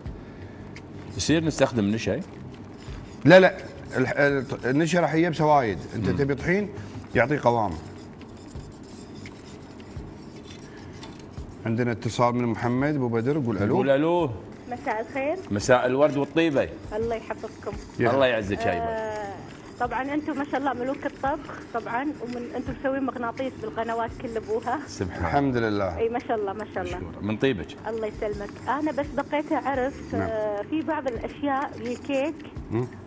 يصير نستخدم نشا لا لا النشا راح يبسه وايد انت تبي طحين؟ يعطيه قوام. عندنا اتصال من محمد أبو بدر يقول قول ألو. ألو. مساء الخير. مساء الورد والطيبة. الله يحفظكم. يا الله يعزك هايبه آه طبعا أنتم ما شاء الله ملوك الطبخ طبعا ومن أنتم مسوين مغناطيس بالقنوات كل أبوها. سبحان الله. الحمد لله. إي ما شاء الله ما شاء الله. من طيبك. الله يسلمك. أنا بس بقيت أعرف آه في بعض الأشياء الكيك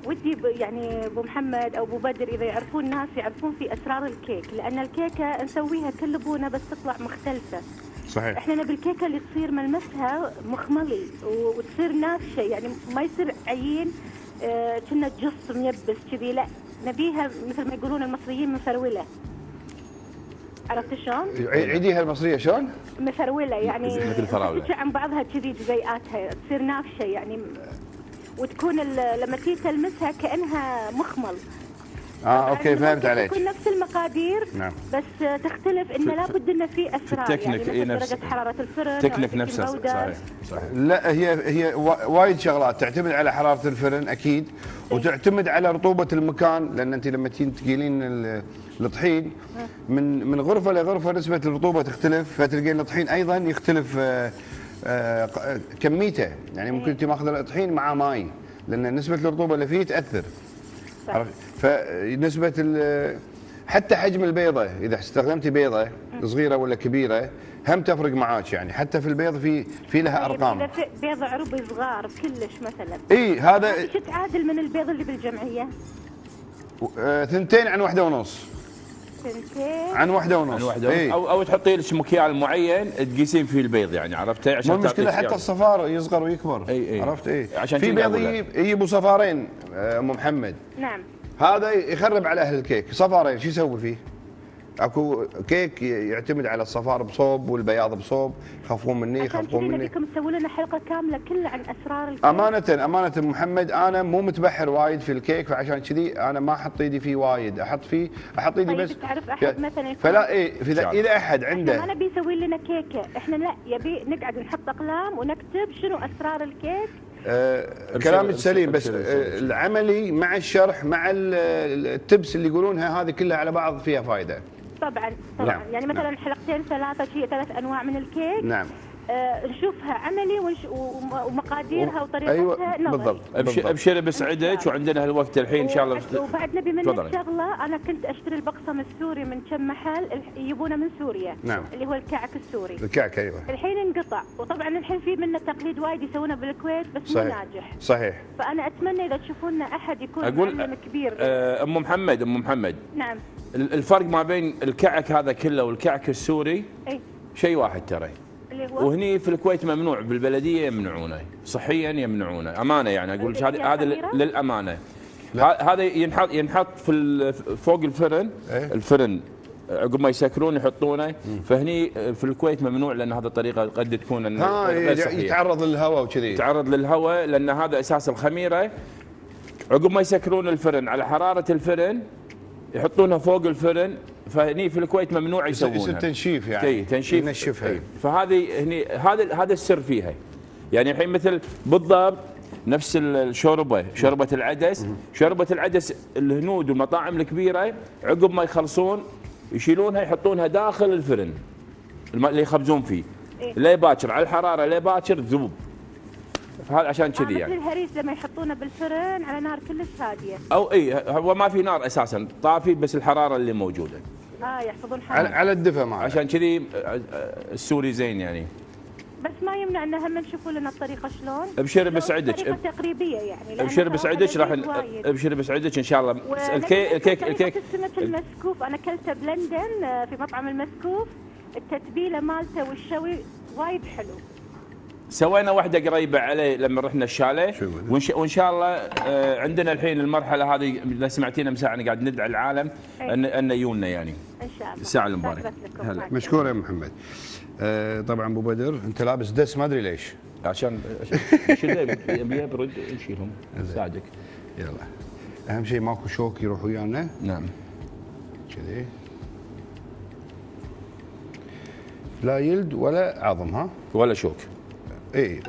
ودي يعني أبو محمد أو أبو بدر إذا يعرفون ناس يعرفون في أسرار الكيك لأن الكيكة نسويها كل أبونا بس تطلع مختلفة. صحيح. إحنا نبي الكيكة اللي تصير ملمسها مخملي وتصير نافشه يعني ما يصير عيين كنا جص ميبس كذي لا نبيها مثل ما يقولون المصريين مفرولة عرفت شلون؟ عي- عيديها المصرية شلون؟ مفرولة يعني مثل الفراولة. تفتش عن بعضها كذي جزيئاتها تصير نافشة يعني وتكون ال- لما تيجي تلمسها كأنها مخمل آه okay فهمت عليك. تكون نفس المقادير نعم. بس تختلف انه لابد انه في أسرار التكنيك يعني إيه مثل نفس- درجة حرارة الفرن تكنيك أو ال baking نفسه powder. صحيح صحيح. لا هي هي وا- وايد شغلات تعتمد على حرارة الفرن أكيد وتعتمد على رطوبة المكان لأن انت لما تجين تقيلين ال- الطحين من من غرفة لغرفة نسبة الرطوبة تختلف فتلقين الطحين أيضا يختلف آه، آه، كميته. يعني ممكن انت ماخذ الطحين مع ماي لأن نسبة الرطوبة اللي فيه تأثر. صح. عرفت؟ فنسبة ال- حتى حجم البيضة إذا استخدمتي بيضة صغيرة ولا كبيرة هم تفرق معاك يعني حتى في البيض في في لها طيب أرقام إذا في بيض عربي صغار كلش مثلا إي هذا إيش تعادل من البيض اللي بالجمعية؟ آه، ثنتين عن واحدة ونص سنتين. عن واحدة ونص. عن واحدة إي. أو أو تحطي لك مكيال معين تقيسين فيه البيض يعني عرفتي عشان مو المشكلة تعطيك حتى يعني. الصفار يصغر ويكبر. إي إي. عرفت؟ اي عشان في كذا بيض يجيبوا صفارين آه، أم محمد. نعم. هذا يخرب على أهل الكيك. صفارين شو يسوي فيه؟ اكو كيك يعتمد على الصفار بصوب والبياض بصوب يخافون مني يخافون مني. نبيكم تسوون لنا حلقة كاملة كلها عن أسرار الكيك. أمانة أمانة محمد أنا مو متبحر وايد في الكيك فعشان كذي أنا ما أحط إيدي فيه وايد. أحط فيه أحط إيدي طيب بس تعرف أحد مثلاً يكون- فلا فاذا شعر. إذا أحد إحنا عنده ما نبي يسوي لنا كيكه إحنا لا يبي نقعد نحط أقلام ونكتب شنو أسرار الكيك. آه كلامك سليم بس آه العملي مع الشرح مع ال- التبس اللي يقولونها هذه كلها على بعض فيها فائده طبعا طبعا. نعم، يعني مثلا نعم. حلقتين ثلاثة شيء ثلاث أنواع من الكيك. نعم. نشوفها عملي ومقاديرها وطريقتها أيوه نظري. بالضبط ابشر بالضبط. أبشر بسعدك وعندنا هالوقت الحين إن شاء الله وبعد- نبي منك. شغله أنا كنت أشتري البقسم السوري من كم محل يجيبونه من سوريا نعم. اللي هو الكعك السوري. الكعك أيوه. الحين انقطع وطبعا الحين في منه تقليد وايد يسوونه بالكويت بس مو صحيح. ناجح. صحيح. فأنا أتمنى إذا تشوفون أحد يكون معلم كبير. آه، أم محمد أم محمد. نعم. ال- الفرق ما بين الكعك هذا كله والكعك السوري اي شيء واحد ترى. اللي هو وهني في الكويت ممنوع بالبلدية يمنعونه صحيا يمنعونه أمانة يعني أقول لك هذا؟ للأمانة هذا ينحط ينحط في ال- فوق الفرن إيه. الفرن عقب ما يسكرون يحطونه فهني في الكويت ممنوع لأن هذا الطريقة قد تكون غير صحية. يتعرض للهواء وكذي يتعرض للهواء لأن هذا أساس الخميرة عقب ما يسكرون الفرن على حرارة الفرن يحطونها فوق الفرن فهني في الكويت ممنوع يصير يسوونها. تنشيف يعني. اي تنشيف. ينشفها إي. فهذه هني هذا هذا السر فيها. يعني الحين مثل بالضبط نفس الشوربة شوربة العدس. شوربة العدس الهنود والمطاعم الكبيرة عقب ما يخلصون يشيلونها يحطونها داخل الفرن الم- اللي يخبزون فيه. إيه. ليه باكر؟ على الحرارة ليه باكر؟ تذوب فهذا عشان آه كذي مثل يعني الهريس لما يحطونه بالفرن على نار كلش هادية. أو اي هو ما في نار أساسا طافي بس الحرارة اللي موجودة. آه يحفظون حالهم. على الدفا معه عشان كذي آه، آه، السوري زين يعني. بس ما يمنع إن هم نشوفوا لنا الطريقة شلون. ابشري بسعدك. تقريبية يعني ابشري بسعدك راح. ابشري بسعدك إن شاء الله. الكيك الكيك الكيك السمك المسكوف أنا اكلته بلندن آه، في مطعم المسكوف التتبيلة مالته والشوي وايد حلو. سوينا واحدة قريبة عليه لما رحنا الشاليه؟ وإن شاء- وإن شاء الله آه، عندنا الحين المرحلة هذه إذا سمعتينا مساعة أنا قاعد ندعي العالم إيه. ان أن يجونا يعني. إن شاء الله. هلا. مع مشكور يا محمد. آه طبعا أبو بدر أنت لابس دس ما أدري ليش. عشان <laughs> يبرد نشيلهم. نساعدك يلا. أهم شيء ماكو شوك يروح ويانا. نعم. كذي. لا يلد ولا عظم ها؟ ولا شوك. اي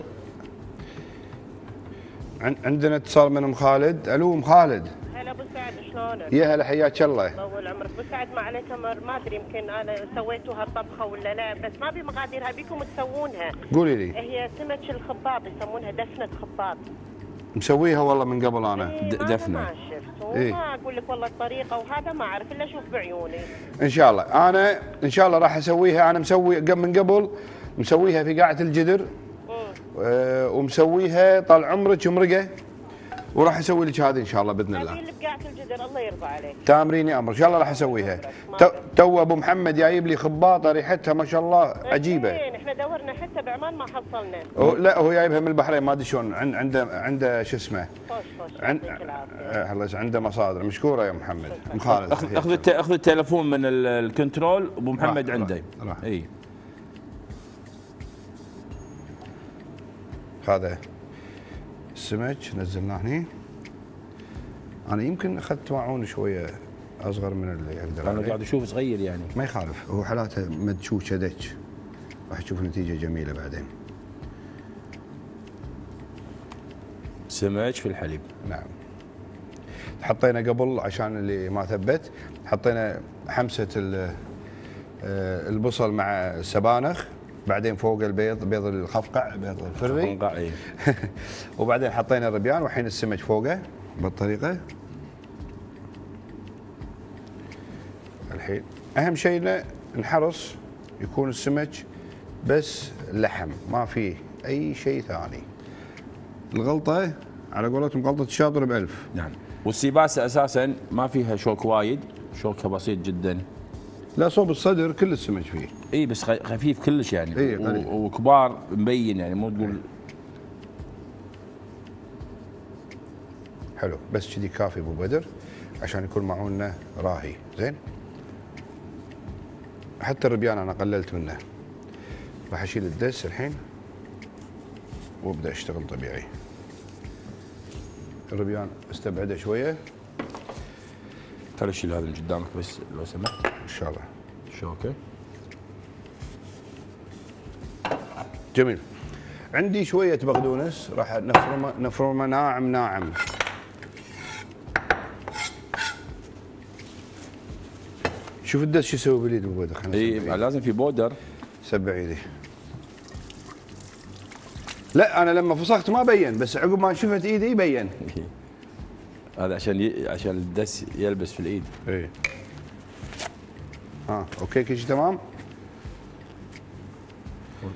عن- عندنا اتصال من ام خالد. ألو أم خالد. هلا أبو سعد شلونك؟ يا هلا حياك الله. طول عمرك. أبو سعد ما عليك أمر؟ ما أدري يمكن أنا سويتوا هالطبخه ولا لا بس ما أبي مقاديرها بيكم تسوونها. قولي لي. هي سمك الخباط يسمونها دفنة خباط مسويها والله من قبل أنا. إيه، د- ما- دفنة. ما شفت إيه. وما أقول لك والله الطريقة وهذا ما أعرف إلا أشوف بعيوني. إن شاء الله. أنا إن شاء الله راح أسويها. أنا مسوي قبل من قبل مسويها في قاعة الجدر. ومسويها طال عمرك مرقه وراح أسوي لك هذه إن شاء الله بإذن هذه الله اللي بقاعة الجدر الله يرضى عليك. تامريني أمر إن شاء الله راح أسويها. تو- أبو محمد جايب لي خباطة ريحتها ما شاء الله عجيبة. زين إحنا دورنا حتى بعمان ما حصلنا. لا هو جايبها من البحرين ما أدري شلون عن- عنده عنده شو اسمه؟ خوش خوش عن يعطيك العافية. آه، الله يسعدك، عنده مصادر. مشكورة يا محمد. ام خالد اخذ أخذ الت- أخذ التليفون من ال- ال control أبو محمد عنده راح- راح. اي هذا السمك نزلناه هني. أنا يمكن أخذت معون شوية أصغر من اللي يقدر أنا. قاعد أشوف صغير يعني. ما يخالف. هو حالاته مدشوشه دج راح تشوف نتيجة جميلة بعدين. سمك في الحليب. نعم. حطينا قبل عشان اللي ما ثبت حطينا حمسة آه، البصل مع السبانخ بعدين فوق البيض بيض الخفقع بيض الفري. قنقع إي. <laughs> وبعدين حطينا الربيان والحين السمك فوقه بالطريقة. الحين أهم شيء نحرص يكون السمك بس لحم ما فيه أي شيء ثاني. الغلطة على قولتهم غلطة الشاطر بألف. نعم. والسيباسه أساسا ما فيها شوك وايد شوكها بسيط جدا. لا صوب الصدر كل السمك فيه. اي بس خفيف كلش يعني. إي، و-. وكبار مبين يعني مو تقول. حلو. بس كذي كافي أبو بدر عشان يكون معونا راهي. زين؟ حتى الربيان أنا قللت منه. راح أشيل الدس الحين وأبدأ أشتغل طبيعي. الربيان استبعده شوية. تعال شيل هذا من قدامك بس لو سمحت. إن شاء الله. شو جميل. عندي شوية بقدونس راح نفرمه نفرمه ناعم ناعم. شوف الدس شو يسوي باليد خلينا اي لازم في powder. سبع إيدي. لا أنا لما فسخت ما بين بس عقب ما شفت إيدي بين. <laughs> هذا عشان ي... عشان الدس يلبس في الإيد. إيه. ها okay كل شيء تمام؟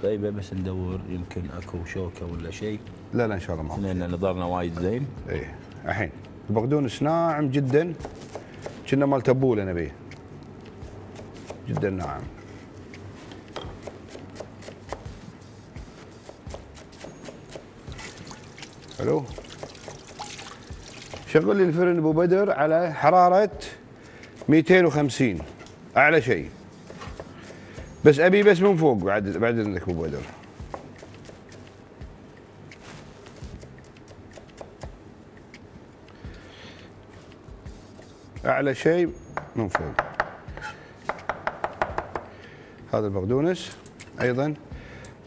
طيبه بس ندور يمكن أكو شوكة ولا شيء. لا لا إن شاء الله ما اثنين نظرنا وايد زين. إيه الحين البقدونس ناعم جدا؟ كنا مال تبوله نبيه جدا ناعم. حلو شغل الفرن أبو بدر على حرارة 250 أعلى شيء. بس أبي بس من فوق بعد بعد إذنك ابو بدر أعلى شيء من فوق. هذا البقدونس أيضا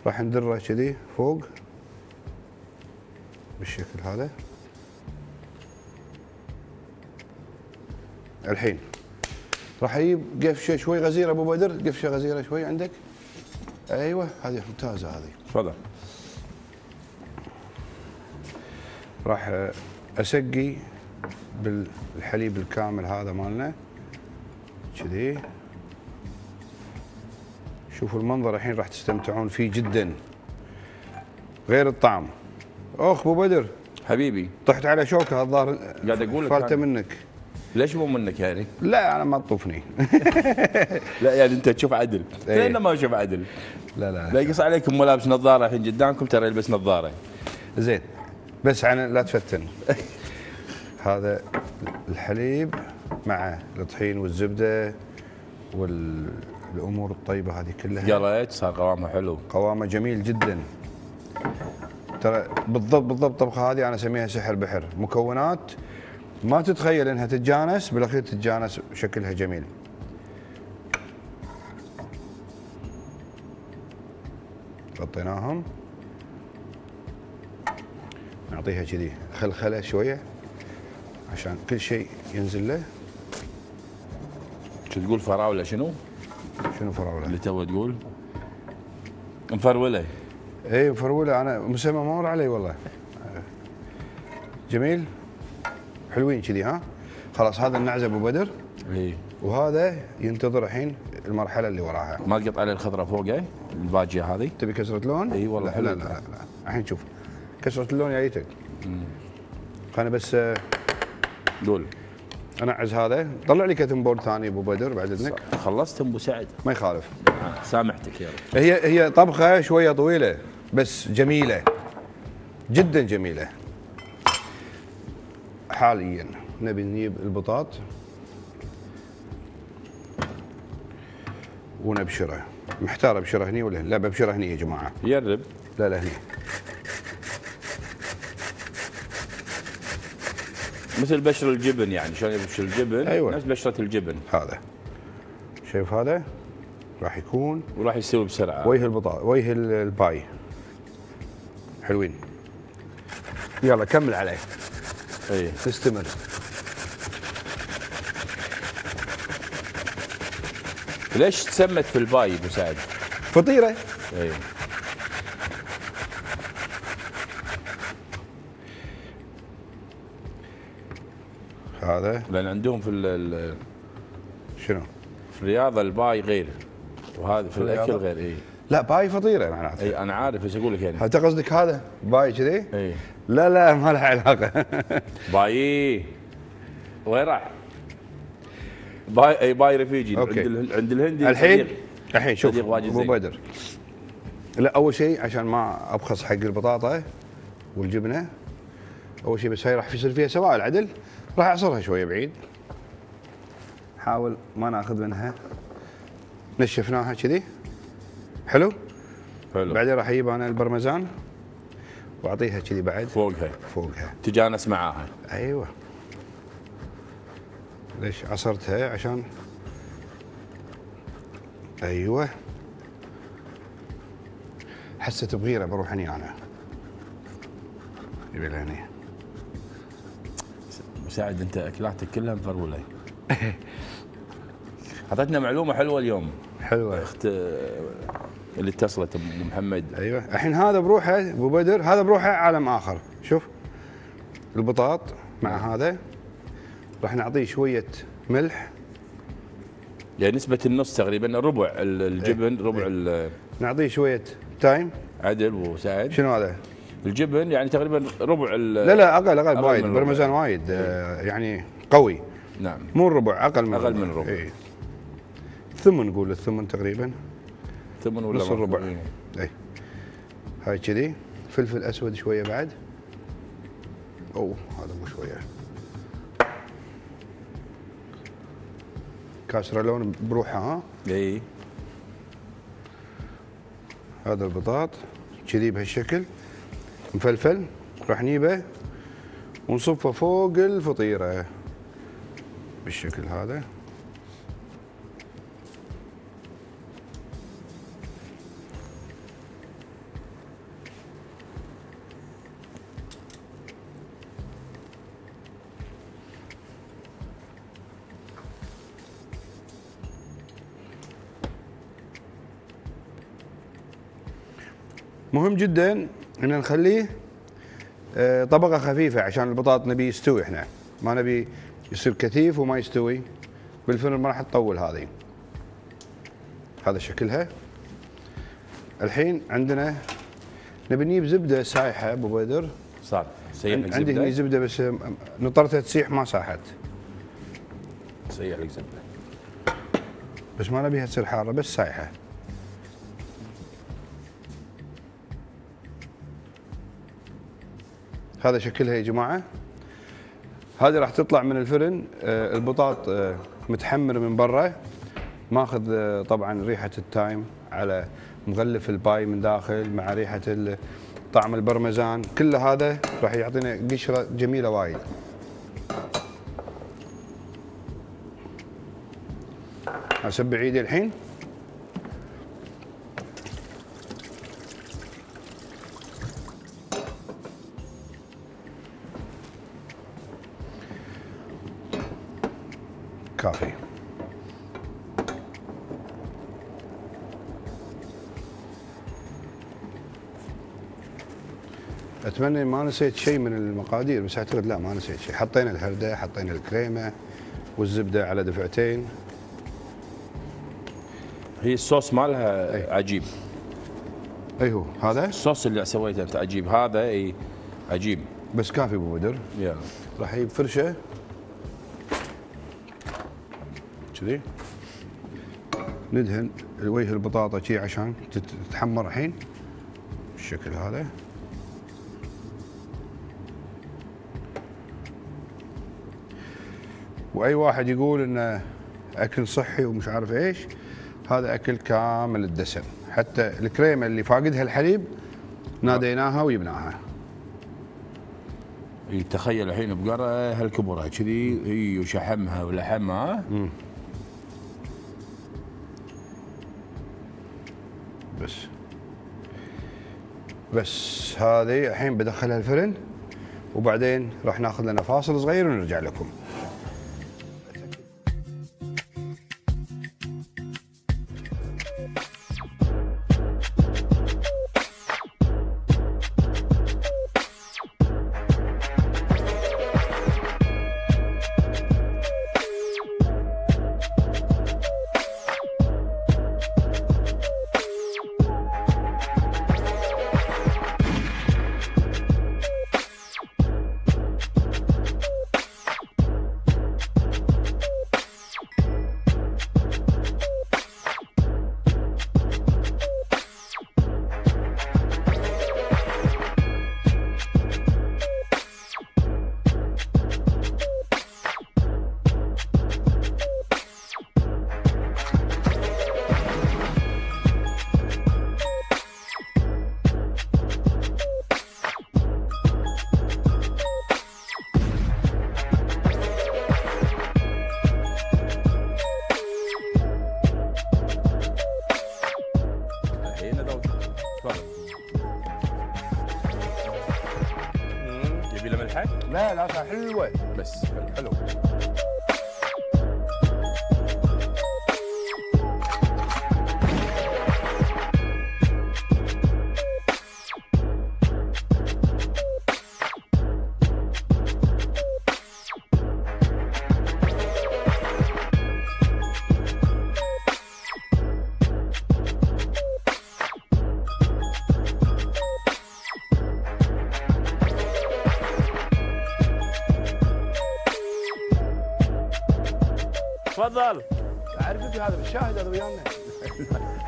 راح ندره كذي فوق بالشكل هذا. الحين. راح أجيب قفشه شوي غزيره أبو بدر. قفشه غزيره شوي عندك. أيوه هذه ممتازة هذه. تفضل. راح أسقي بالحليب الكامل هذا مالنا. كذي. شوفوا المنظر الحين راح تستمتعون فيه جدا. غير الطعم. أخ أبو بدر. حبيبي. طحت على شوكة الظاهر قاعد أقول لك فالته. منك. ليش مو منك يعني؟ لا أنا ما تطوفني. <laughs> لا يعني أنت تشوف عدل. إيه. لين ما أشوف عدل. لا لا لا يقص عليكم مو لابس نظارة الحين قدامكم ترى يلبس نظارة. زين. بس عن لا تفتن. هذا الحليب مع الطحين والزبدة والامور الطيبة هذه كلها. قريت صار؟ قوامها حلو. قوامه جميل جدا. ترى بالضبط بالضبط الطبخه هذه أنا أسميها سحر بحر. مكونات ما تتخيل إنها تتجانس؟ بالأخير تتجانس شكلها جميل. غطيناهم. نعطيها كذي خلخلة شوية عشان كل شيء ينزل له. شو تقول فراولة شنو؟ شنو فراولة؟ اللي تو تقول. مفرولة. اي فروله أنا مسمى ما مر علي والله. جميل. حلوين كذي ها؟ خلاص هذا النعزه أبو بدر. إي. وهذا ينتظر الحين المرحلة اللي وراها. ما تقط عليه الخضرة فوق اي الباجية هذه؟ تبي كسرة لون؟ إي والله لا حلو. لا لا, لا. الحين شوف كسرة اللون جايتك خليني بس آه، قول. أنعز هذا. طلع لي كتم بورد ثاني أبو بدر بعد إذنك. خلصت أبو سعد. ما يخالف. سامحتك يا رب. هي هي طبخة شوية طويلة بس جميلة. جدا جميلة. حاليا. نبي نجيب البطاط ونبشره. محتار أبشره هني ولا؟ لا؟ ببشره هني يا جماعة. يرب لا لا هني. مثل بشر الجبن يعني. شلون يبشر الجبن؟ أيوة. نفس بشرة الجبن. هذا. شايف هذا؟ راح يكون وراح يستوي بسرعة. وجه البطاط وجه ال- الباي. حلوين. يلا كمل عليه. أي. نستمر ليش تسمت في ال pie أبو سعد؟ فطيرة. أي. هذا؟ لأن عندهم في ال- شنو؟ في الرياضه ال pi غير وهذا في الأكل؟ غير أي. لا pie فطيرة معناته أي أنا عارف إيش أقول لك يعني. انت قصدك هذا؟ bye كذي؟ أي. لا لا ما له علاقة. bhai وين راح؟ bhai أي bhai رفيجي okay. عند ال- عند الهندي الحين. الحين شوف أبو. بدر. لا أول شيء عشان ما أبخص حق البطاطا والجبنة أول شيء بس هاي راح يصير فيها سوائل عدل؟ راح أعصرها شوية بعيد. حاول ما ناخذ منها. نشفناها كذي. حلو؟ حلو. بعدين راح أجيب أنا البرمجان واعطيها كذي بعد. فوقها. فوقها. تجانس معاها. أيوه. ليش عصرتها؟ عشان. أيوه. حسيت بغيرة بروح هني أنا. يبي هني مساعد أنت أكلاتك كلها مفرولة. <laughs> اعطتنا معلومة حلوة اليوم. حلوة. أخت اللي اتصلت ام محمد أيوه. الحين هذا بروحه أبو بدر هذا بروحه عالم آخر. شوف. البطاط مع هذا. راح نعطيه شوية ملح. يعني نسبة النص تقريبا ربع ال- الجبن إيه. ربع ال- نعطيه شوية thyme. عدل وسعد. شنو هذا؟ الجبن يعني تقريبا ربع ال- لا لا أقل أقل أقل وايد من. برمجان وايد آه، يعني قوي. نعم. مو ربع أقل من أقل ربع. من ربع. إيه. ثمن نقول الثمن تقريبا. ثمن ولا نص الربع. اي هاي كذي. فلفل أسود شوية بعد. أوه هذا مو شوية. كاسرولون بروحها ها؟ إي. هذا البطاط كذي بهالشكل. مفلفل راح نجيبه. ونصفه فوق الفطيرة. بالشكل هذا. مهم جدا. ان نخليه آه، طبقة خفيفة عشان البطاط نبي يستوي إحنا. ما نبي يصير كثيف وما يستوي. بالفرن ما راح تطول هذه. هذا شكلها. الحين عندنا نبي نجيب زبدة سايحة أبو بدر. صار. سيح لك عندي هني زبده زبدة بس آه، نطرتها تسيح ما ساحت. سيح لك زبدة. بس ما نبيها تصير حارة بس سايحة. هذا شكلها يا جماعة. هذه راح تطلع من الفرن. آه، البطاط آه، متحمر من برا. ماخذ آه، طبعا ريحة ال thyme على مغلف ال pie من داخل مع ريحة طعم البرمجان. كل هذا راح يعطينا قشرة جميلة وايد. اسبع ايدي الحين. كافي أتمنى ما نسيت شيء من المقادير بس أعتقد لا ما نسيت شيء. حطينا الهردة حطينا الكريمة والزبدة على دفعتين. هي الصوص مالها عجيب. اي هو؟ هذا؟ الصوص اللي سويته أنت عجيب. هذا اي عجيب. بس كافي أبو بدر. يلا راح أجيب فرشة. كذي. ندهن وجه البطاطا شي عشان تت- تتحمر الحين بالشكل هذا. وأي واحد يقول إنه أكل صحي ومش عارف إيش هذا أكل كامل الدسم. حتى الكريمة اللي فاقدها الحليب ناديناها وجبناها إي، تخيل الحين بقرة هالكبرها كذي هي وشحمها ولحمها بس بس هذه الحين بدخلها الفرن وبعدين راح ناخذ لنا فاصل صغير ونرجع لكم. تفضل. اعرفك هذا بالشاهد هذا ويانا.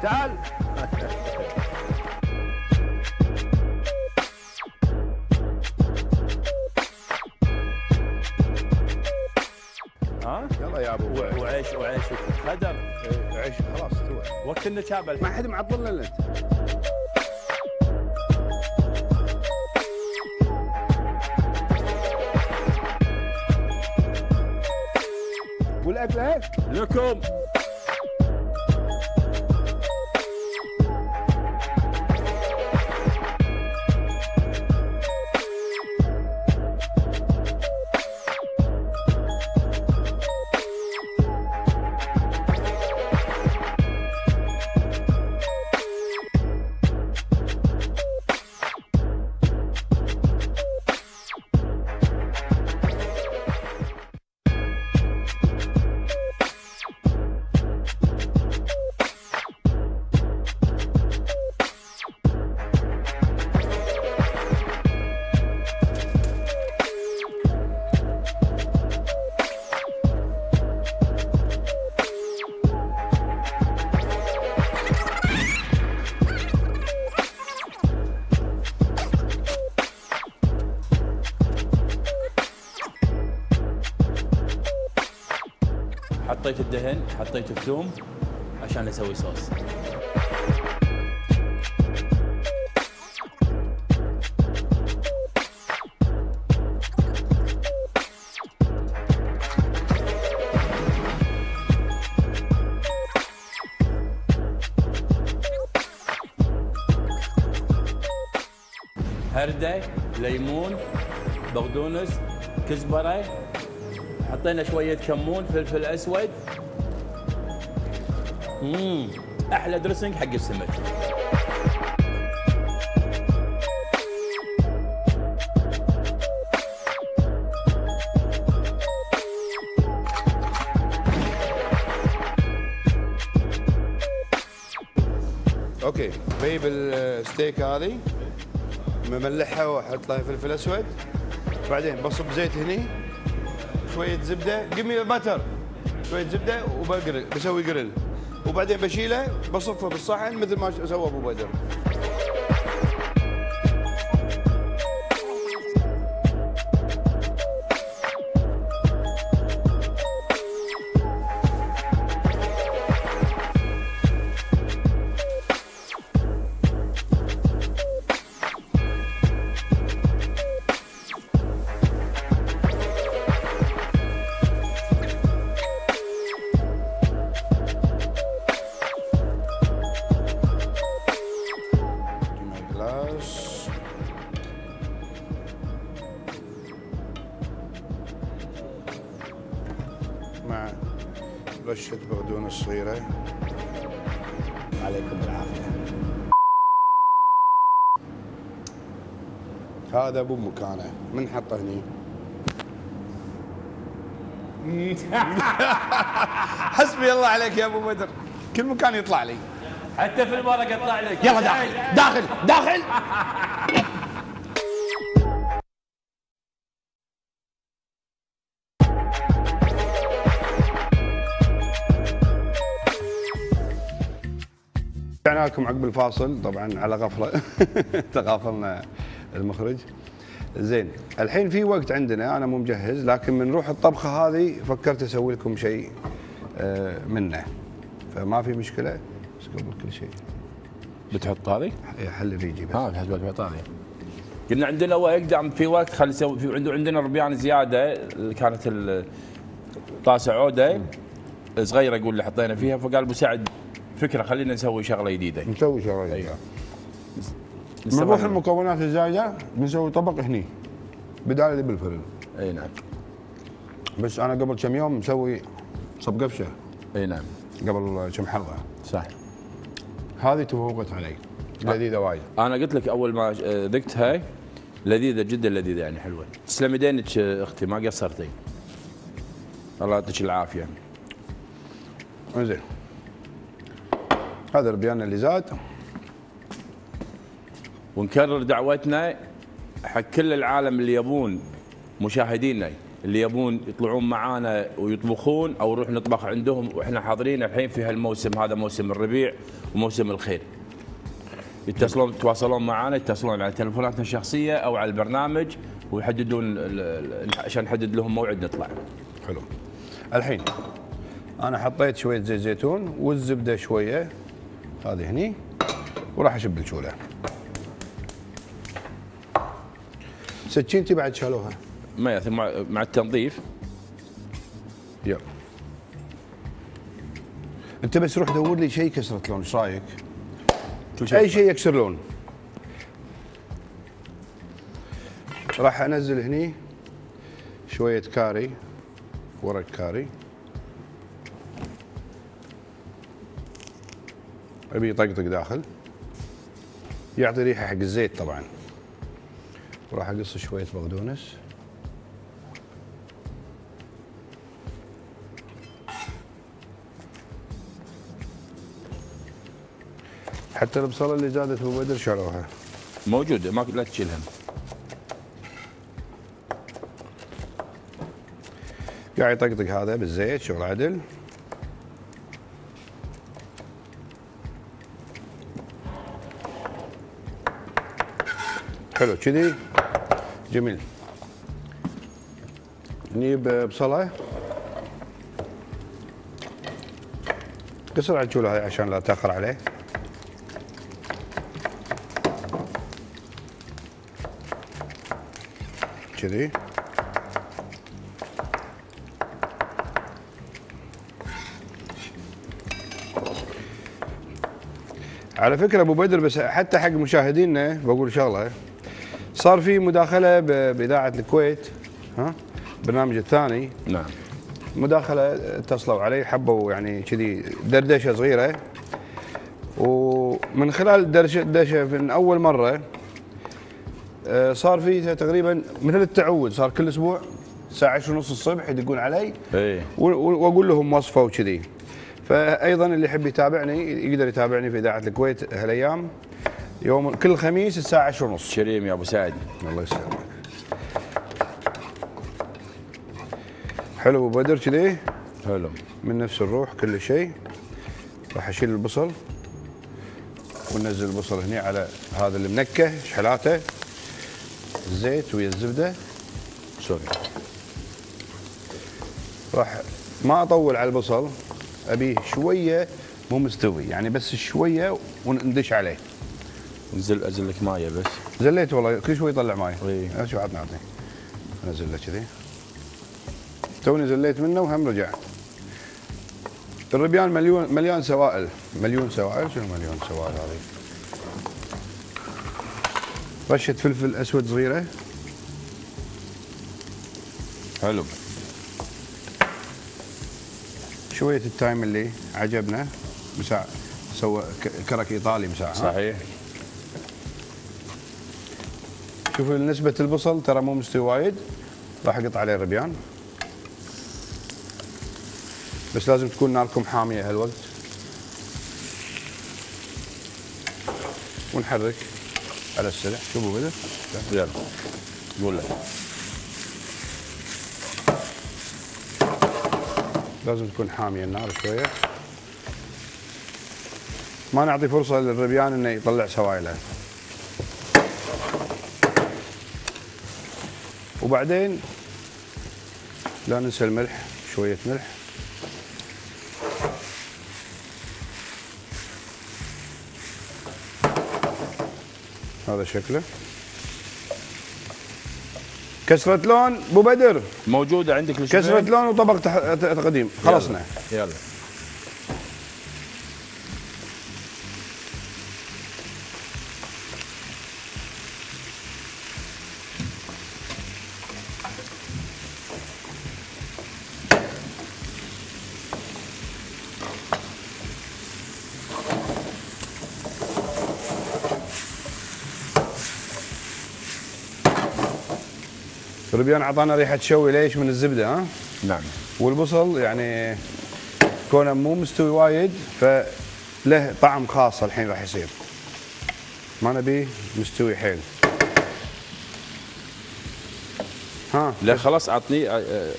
تعال. ها؟ يلا يا أبو وعيش وعيش خدر إيه، عيش خلاص استوى وقت النشابة. ما حد معطل لنا أنت. والاكله لكم حطيت الثوم عشان أسوي صوص. هردة ليمون بقدونس كزبرة. حطينا شوية كمون فلفل أسود. مم. أحلى dressing حق السمك. okay بجيب ال stick هذه مملحها واحط لها فلفل اسود بعدين بصب زيت هني شوية زبدة قمي باتر شوية زبدة وبقرل بسوي قرل. وبعدين بشيله بصفه بالصحن مثل ما سوى أبو بدر. هذا أبو مكانه. من حطه هني؟ <laughs> حسبي الله عليك يا أبو بدر. كل مكان يطلع لي. حتى في المرق يطلع لك. يلا داخل. <laughs> داخل. داخل. رجعنا لكم عقب الفاصل. طبعا على غفلة. <laughs> تغافلنا المخرج. زين. الحين في وقت عندنا أنا مو مجهز لكن بنروح الطبخة هذه فكرت أسوي لكم شيء آه، منه. فما في مشكلة بس قبل كل شيء. بتحط هذه؟ حل الريجي بس. ها بتحط بتحط هذه قلنا عندنا هو يقدم في وقت خلي يسوي في عنده عندنا ربيان زيادة اللي كانت ال- طاسة عودة صغيرة يقول اللي حطينا فيها فقال أبو سعد فكرة خلينا نسوي شغلة جديدة. نسوي شغلة أيوه. بنروح المكونات الزايدة بنسوي طبق هني بدال اللي بالفرن أي نعم. بس أنا قبل كم يوم مسوي صب قفشة. أي نعم. قبل كم حلقة. صح هذه تفوقت علي. لذيذة وايد. أنا قلت لك أول ما آه، ذقتها لذيذة جدا لذيذة يعني حلوة. تسلم يدينك أختي ما قصرتي. الله يعطيك العافية. زين هذا ربياننا اللي زاد. ونكرر دعوتنا حق كل العالم اللي يبون مشاهدينا اللي يبون يطلعون معانا ويطبخون أو نروح نطبخ عندهم وإحنا حاضرين الحين في هالموسم هذا موسم الربيع وموسم الخير. يتصلون يتواصلون معنا يتصلون على تلفوناتنا الشخصية أو على البرنامج ويحددون عشان نحدد لهم موعد نطلع. حلو. الحين أنا حطيت شوية زيت زيتون والزبدة شوية هذه هني وراح أشب الشولة. سكينتي بعد شالوها ما ياثر مع, مع التنظيف. يلا. أنت بس روح دور لي شيء كسرة لون إيش رأيك؟ كل أي شيء يكسر لون. راح أنزل هني شوية كاري ورق كاري. أبي يطقطق داخل. يعطي ريحة حق الزيت طبعا. وراح أقص شوية بقدونس. حتى البصلة اللي زادت ابو بدر شالوها موجوده ما لا تشيل هم قاعد يطقطق هذا بالزيت شغل عدل. حلو كذي. جميل. نجيب بصله قصر على الجولة هاي عشان لا تأخر عليه. كذي. على فكرة أبو بدر بس حتى حق مشاهدينا بقول شغله صار في مداخلة بإذاعة الكويت ها؟ البرنامج الثاني. نعم. مداخلة اتصلوا علي حبوا يعني كذي دردشة صغيرة. ومن خلال الدردشه الدردشة من أول مرة آه، صار في تقريبا مثل التعود صار كل أسبوع الساعة 10 ونص الصبح يدقون علي. إيه. و- وأقول لهم وصفة وكذي. فايضا اللي يحب يتابعني يقدر يتابعني في إذاعة الكويت هالأيام. يوم كل خميس الساعة 10 ونص. كريم يا أبو سعد. الله يسلمك. حلو أبو بدر كذي؟ حلو. من نفس الروح كل شيء. راح أشيل البصل وننزل البصل هنا على هذا المنكه شحلاته الزيت ويا الزبدة. sorry. راح ما أطول على البصل أبيه شوية مو مستوي يعني بس شوية وندش عليه. انزل انزل لك ماية بس. زليت والله كل شوي يطلع ماي. إيه. شو عاد نعطي؟ انزل له كذي. توني زليت منه وهم رجع. الربيان مليون مليان سوائل. مليون سوائل؟ شنو مليون سوائل هذه؟ رشة فلفل أسود صغيرة. حلو. شوية ال thyme اللي عجبنا. مساع سوى كرك إيطالي مساع؟ صحيح. شوفوا نسبة البصل ترى مو مستوي وايد. راح اقطع عليه ربيان بس لازم تكون ناركم حامية هالوقت. ونحرك على السريع شوفوا بدر يلا. قول له لازم تكون حامية النار شوية. ما نعطي فرصة للربيان إنه يطلع سوائله وبعدين لا ننسى الملح شوية ملح. هذا شكله. كسرة لون أبو بدر. موجودة عندك؟ كسرة لون وطبق تقديم. خلصنا. يلا. يلا. الربيان أعطانا ريحة شوي ليش من الزبدة ها؟ نعم. والبصل يعني كونه مو مستوي وايد فله طعم خاص الحين راح يصير. ما نبيه مستوي حيل. ها؟ لا خلاص عطني آه، آه،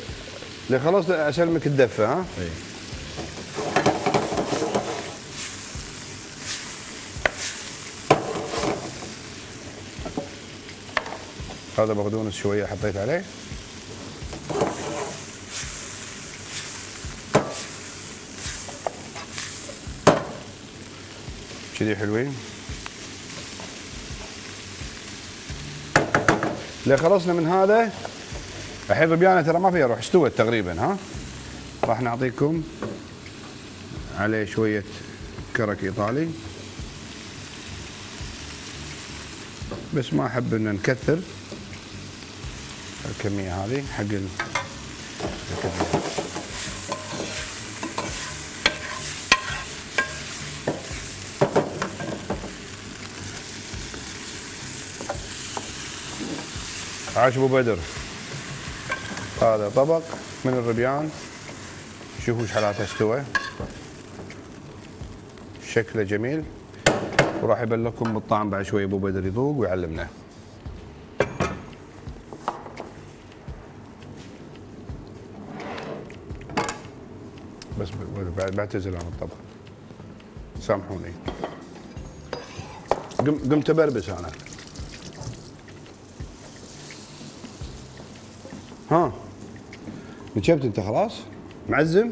لا خلاص أسلمك الدفة ها؟ إيه. هذا بقدونس شوية حطيت عليه. كذي حلوين. لا خلصنا من هذا؟ الحين ربيانه ترى ما فيها روح استوت تقريبا ها؟ راح نعطيكم عليه شوية كرك إيطالي. بس ما أحب ان نكثر. الكمية هذه حق ال- الكمية. عاش أبو بدر. هذا طبق من الربيان. شوفوا إيش حالاته استوى. شكله جميل. وراح يبلغكم بالطعم بعد شوي أبو بدر يذوق ويعلمنا بس ب- بعد بعتذر عن الطبخ. سامحوني. قم قمت ابربس أنا. ها. نشبت أنت خلاص؟ معزم؟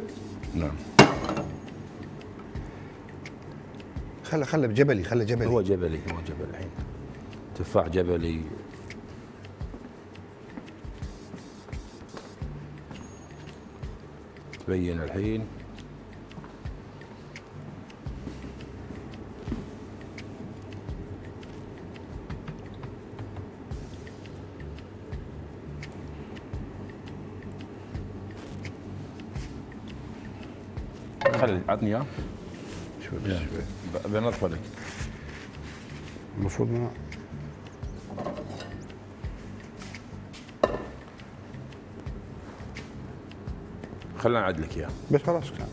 نعم. خله خله بجبلي خله جبلي. هو جبلي هو جبل الحين. تفاح جبلي. تبين الحين. خلي عطني إياه. شوي شوي ب- بنظفه لك المفروض ما خلنا نعد لك إياه. بس خلاص كان.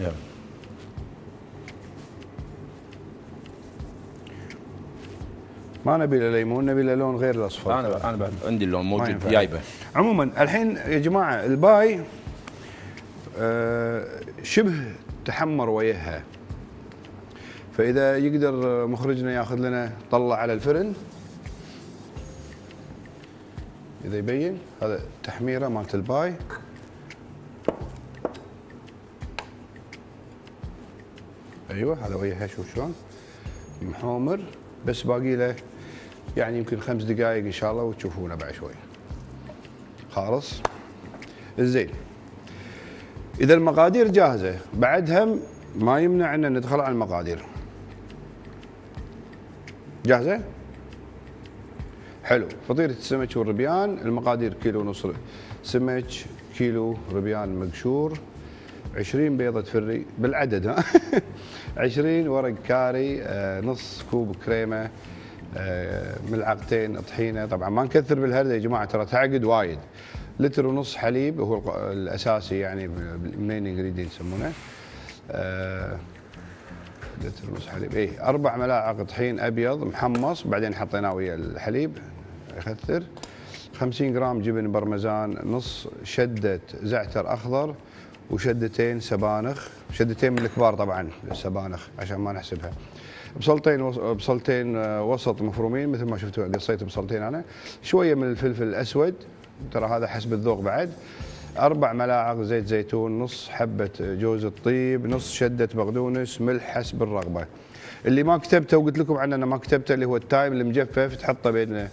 يلا. ما نبي له ليمون نبي له لون غير الأصفر. أنا أنا بعد عندي اللون موجود. جايبه. عموما الحين يا جماعة ال pie آه، شبه تحمر وياها. فإذا يقدر مخرجنا ياخذ لنا طلع على الفرن. إذا يبين هذا تحميرة مالت ال pie. أيوه هذا وياها شوف شلون. محومر بس باقي له يعني يمكن خمس دقائق إن شاء الله وتشوفونه بعد شوي. خالص. زين. إذا المقادير جاهزة. بعد هم ما يمنع إن ندخل على المقادير. جاهزة؟ حلو. فطيرة السمك والربيان المقادير كيلو ونص سمك كيلو ربيان مقشور 20 بيضة فري بالعدد ها؟ <laughs> 20 ورق كاري آه، نص كوب كريمة آه، ملعقتين طحينة. طبعا ما نكثر بالهردة يا جماعة ترى تعقد وايد. لتر ونص حليب هو الأساسي يعني ال main ingredient يسمونه. آه، لتر ونص حليب. اي أربع ملاعق طحين أبيض محمص بعدين حطيناه ويا الحليب يخثر. 50 جرام جبن برمزان نص شدة زعتر أخضر وشدتين سبانخ. شدتين من الكبار طبعا السبانخ عشان ما نحسبها. بصلتين بصلتين آه، وسط مفرومين مثل ما شفتوا قصيت بصلتين أنا. شوية من الفلفل الأسود ترى هذا حسب الذوق بعد. أربع ملاعق زيت زيتون نص حبة جوز الطيب نص شدة بقدونس ملح حسب الرغبة. اللي ما كتبته وقلت لكم عنه أنا ما كتبته اللي هو ال thyme المجفف تحطه بين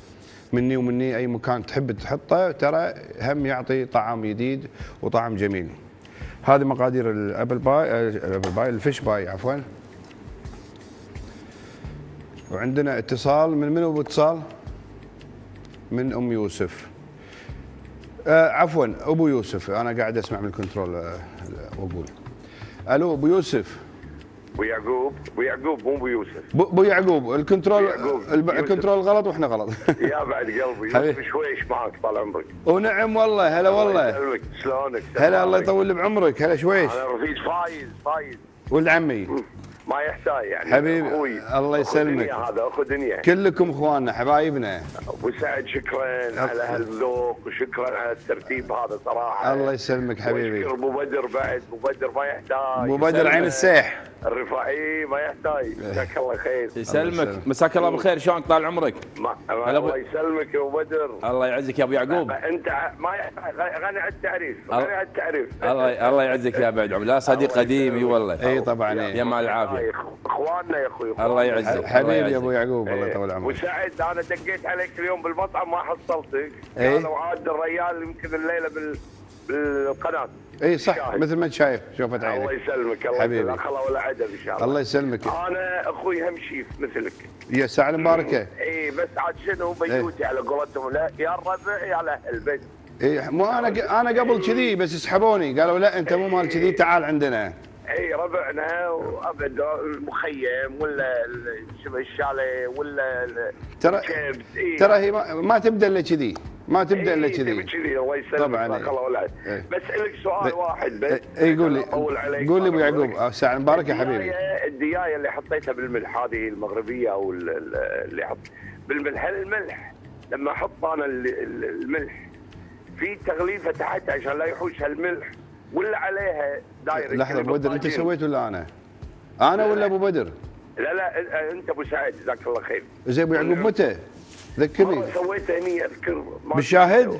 مني ومني أي مكان تحب تحطه ترى هم يعطي طعم جديد وطعم جميل. هذه مقادير ال apple pie ال apple pie ال fish pie عفوا. وعندنا اتصال من منو اتصال؟ من أم يوسف. آه عفوا أبو يوسف أنا قاعد أسمع من الكنترول آه وأقول. ألو أبو يوسف. أبو يعقوب أبو يعقوب مو أبو يوسف. أبو يعقوب الكنترول يعقوب. الب-. الكنترول غلط وإحنا غلط. <laughs> يا بعد قلبي. يوسف شويش معك طال عمرك. ونعم والله هلا والله. شلونك؟ هلا الله يطول بعمرك هلا شويش أنا رفيق فايز فايز. ولد عمي. ما يحتاج يعني. حبيبي، أخوي. الله يسلمك. هذا اخو دنيا. كلكم إخواننا حبايبنا. أبو سعد شكرا على هالذوق وشكرا على الترتيب هذا صراحة. الله يسلمك حبيبي. واشكر أبو بدر بعد أبو بدر ما يحتاج. أبو بدر عين السيح. الرفاعي ما يحتاج. جزاك الله خير. يسلمك. مساك الله بالخير. شلونك؟ طال عمرك. الله أبو- يسلمك يا أبو بدر. الله يعزك يا أبو يعقوب. أنت ما يحتاج غني عن التعريف. الله- غني عن التعريف. الله الله يعزك يا بعد عمر لا صديق قديم اي. والله. اي طبعا يا إيه. مال العافية. إخواننا يا أخوي الله يعزك. حبيبي الله يا أبو. يعقوب الله يطول ابو عمرك. سعد أنا دقيت عليك اليوم بالمطعم ما حصلتك. إيه. أنا وعاد الريال يمكن الليلة بال بالقناة. اي صح شاهد. مثل ما انت شايف شوفت الله عينك يسلمك الله حبيبي. يسلمك. خلا ولا عدم إن شاء الله. الله يسلمك. أنا أخوي هم شيف مثلك. يا ساعة المباركة اي بس عاد شنو؟ بيوتي على قولتهم. لا يا الربع يا الأهل بس. اي مو أنا أنا قبل كذي بس سحبوني قالوا لا أنت مو مال كذي تعال عندنا. إي ربعنا وابد المخيم ولا الشاليه ولا ترى إيه. ترى هي ما, ما تبدأ إلا كذي ما تبدأ إلا كذي كذي الله يسلمك طبعاً، إيه. الله ولا إيه. بس لك سؤال واحد بس إي قول لي قول لي أبو يعقوب آه، ساعة المباركة عليك. حبيبي الدياية اللي حطيتها بالملح هذه المغربية أو ال- ال- اللي حط بالملح هل الملح لما أحط أنا ال- ال- الملح في تغليفة تحت عشان لا يحوش الملح ولا عليها direct لحظة أبو بدر أنت؟ سويت ولا أنا؟ أنا ولا أبو بدر؟ لا لا أنت أبو سعد جزاك الله خير زين أبو يعقوب متى؟ ذكرني سويتها هني أذكر بالشاهد؟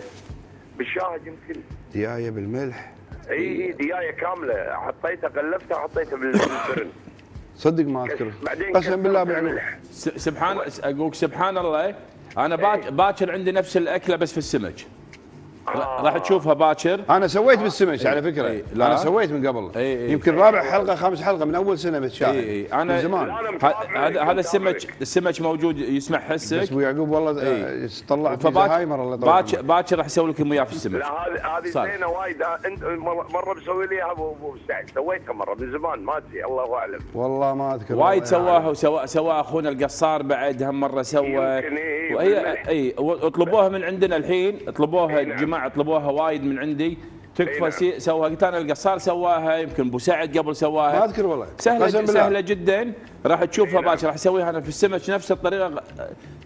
بالشاهد يمكن دياية بالملح إي إي دياية كاملة حطيتها غلفتها وحطيتها بال- بالفرن <coughs> صدق ما اذكر بعدين قسم بالله. س- سبحان أقولك سبحان الله أنا باك- باكر عندي نفس الأكلة بس في السمك. راح تشوفها باكر أنا سويت بالسمك على فكرة إيه. لا. أنا سويت من قبل إيه، إيه. يمكن رابع حلقة خامس حلقة من أول سنة بالشاهد اي اي أنا من زمان هذا هذا السمك. السمك موجود يسمع بس حسك ابو يعقوب والله إيه. آه، طلع في فباكر زهايمر الله يطول باكر. باكر راح أسوي لكم اياه في السمك لا هذه هذه. زينة وايد آه، انت مره مرة مسوي لي إياها ابو سعد سويتها مرة من زمان ما أدري الله أعلم والله ما أذكر وايد سواها وسوا سوا أخونا القصار بعد هم مرة سوى إيه، وهي بالملح. اي اطلبوها من عندنا الحين اطلبوها نعم. جماعة اطلبوها وايد من عندي تكفى نعم. سي- سواها قلت أنا القصار سواها يمكن أبو سعد قبل سواها ما أذكر والله سهله بالله. سهلة جدا راح تشوفها نعم. باكر راح أسويها أنا في السمك نفس الطريقة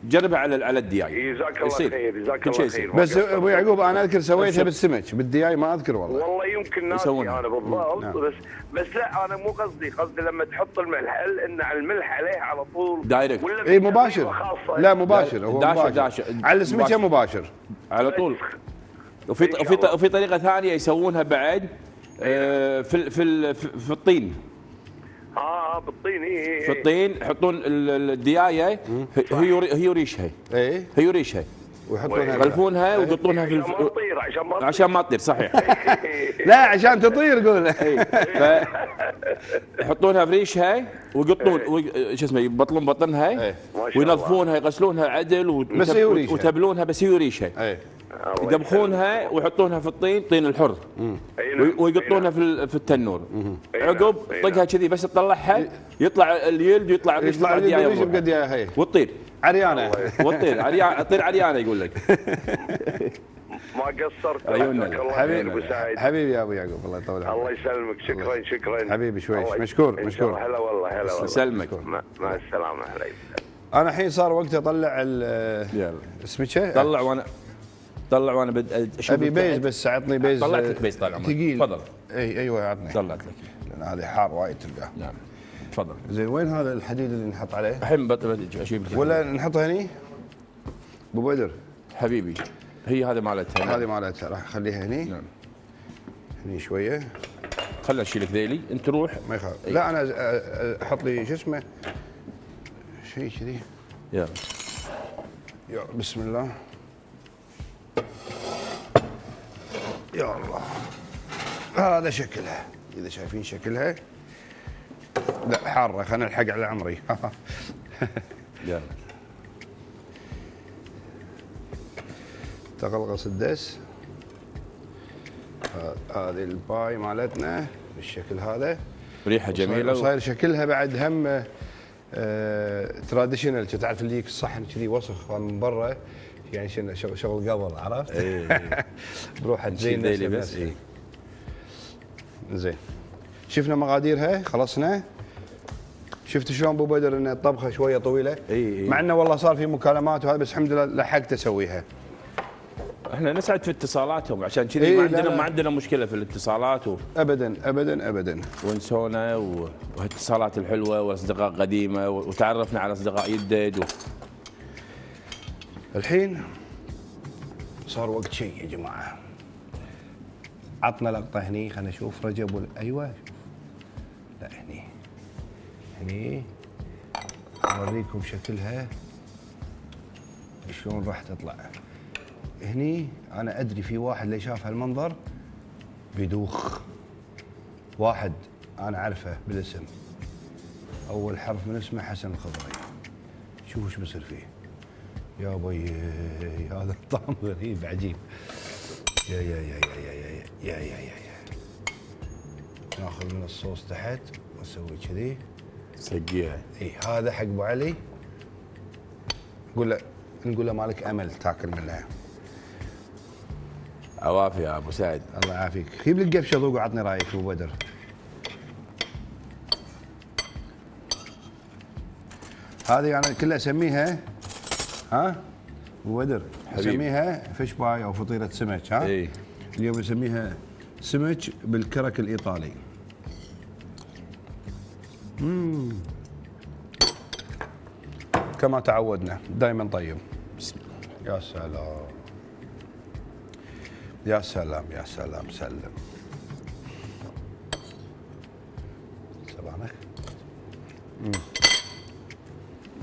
جربها على على الدياي جزاك الله. خير جزاك كل الله شيء خير بس. أبو يعقوب أنا أذكر سويتها السمك. بالسمك بالدياي ما أذكر والله والله يمكن ناسي يسوونها. أنا بالضبط نعم. بس بس لا أنا مو قصدي قصدي لما تحط الملح هل إن على الملح عليه على طول direct. ولا اي مباشر لا مباشر هو داشر- مباشر داشر. على السمكه. مباشر على طول وفي وفي. وفي طريقة ثانية يسوونها بعد آه، في ال- في ال- في الطين. آه بالطين اي اي في الطين يحطون ال- ال- الدياية هي هي ريشها اي هي ريشها ويحطونها يغلفونها ويقطونها في عشان ما الف... تطير عشان ما عشان ما تطير صحيح. <laughs> لا عشان تطير قول. ف <laughs> يحطونها في ريشها ويقطون وي- شو اسمه يبطلون بطنها إيه. وينظفونها يغسلونها عدل وتب- بس هي وريشها. وتبلونها بس هي ريشها يدبخونها ويحطونها في الطين طين الحر. نعم، ويقطونها نعم. في في التنور. نعم، عقب أي طقها نعم. كذي بس تطلعها يطلع اليلد ويطلع يطلع الدياية وتطير عريانة. وتطير عريانه تطير عريانة يقول لك. <laughs> ما قصرت. عيوننا. الله أبو حبيبي حبيبي يا أبو يعقوب الله يطول الله عمرك يسلمك. شكرا شكرا. حبيبي شويش. الله- مشكور، مشكور. الله. هلا والله هلا والله. يسلمك. مع السلامة هلا أنا الحين صار وقت أطلع ال- يلا. السمكه طلع وأنا طلع وأنا بد أشوف أبي بيز بس عطني بيز طلعت لك بيز طال عمرك. ثقيل تفضل. إي أيوه عطني. طلعت لك. لأن هذه حار وايد تلقاه نعم. تفضل. زين وين هذا الحديد اللي نحط عليه؟ الحين اشيب لك. ولا نحطه هني؟ أبو بدر. حبيبي هي هذه مالتها. هذه مالتها راح أخليها هني. نعم. هني شوية. خلنا اشيل لك ذيلي. أنت روح. ما يخالف. لا أنا أز- أ- أحط لي شو اسمه؟ شيء كذي. يلا. بسم الله. يا الله. هذا شكلها إذا شايفين شكلها لا حارة خلينا نلحق على عمري. <laughs> يلا. تغلغص الدس. هذه ال pie مالتنا بالشكل هذا. ريحة جميلة و... صاير شكلها بعد هم traditional تعرف اللي الصحن كذي وسخ من برا؟ يعني شنو شغل, قبل عرفت؟ إيه. بروحها تزين نفسها بس،. إيه. زين شفنا مقاديرها خلصنا شفت شلون أبو بدر ان الطبخه شوية طويلة إي إي. مع إنه والله صار في مكالمات وهذا بس الحمد لله لحقت أسويها إحنا نسعد في اتصالاتهم عشان كذي إيه، ما عندنا. ما عندنا مشكلة في الاتصالات و... ابدا ابدا ابدا ونسونا. والاتصالات الحلوة وأصدقاء قديمة. وتعرفنا على أصدقاء يدد و... الحين صار وقت شيء يا جماعة. عطنا لقطة هني خلينا نشوف رجب وال... أيوه. لا هني. هني. اوريكم شكلها. شلون راح تطلع. هني أنا أدري في واحد اللي شاف هالمنظر بيدوخ. واحد أنا أعرفه بالاسم. أول حرف من اسمه حسن الخضري. شوف إيش بيصير فيه. يا بي هذا الطعم غريب عجيب. يا يا يا يا يا يا يا يا يا يا. ناخذ من الصوص تحت ونسوي كذي. سقيها. إي هذا حق أبو علي. نقول له نقول له مالك أمل تاكل منها عوافي يا أبو سعد. الله يعافيك. جيب لي القفشه ذوق وعطني رأيك أبو بدر. هذه أنا كلها أسميها ها؟ حبيبي. اسميها فيش باي أو فطيرة سمك ها؟ اي اليوم نسميها سمك بالكرك الإيطالي. مم. كما تعودنا دائما طيب. يا سلام. يا سلام يا سلام سلم. سلامك؟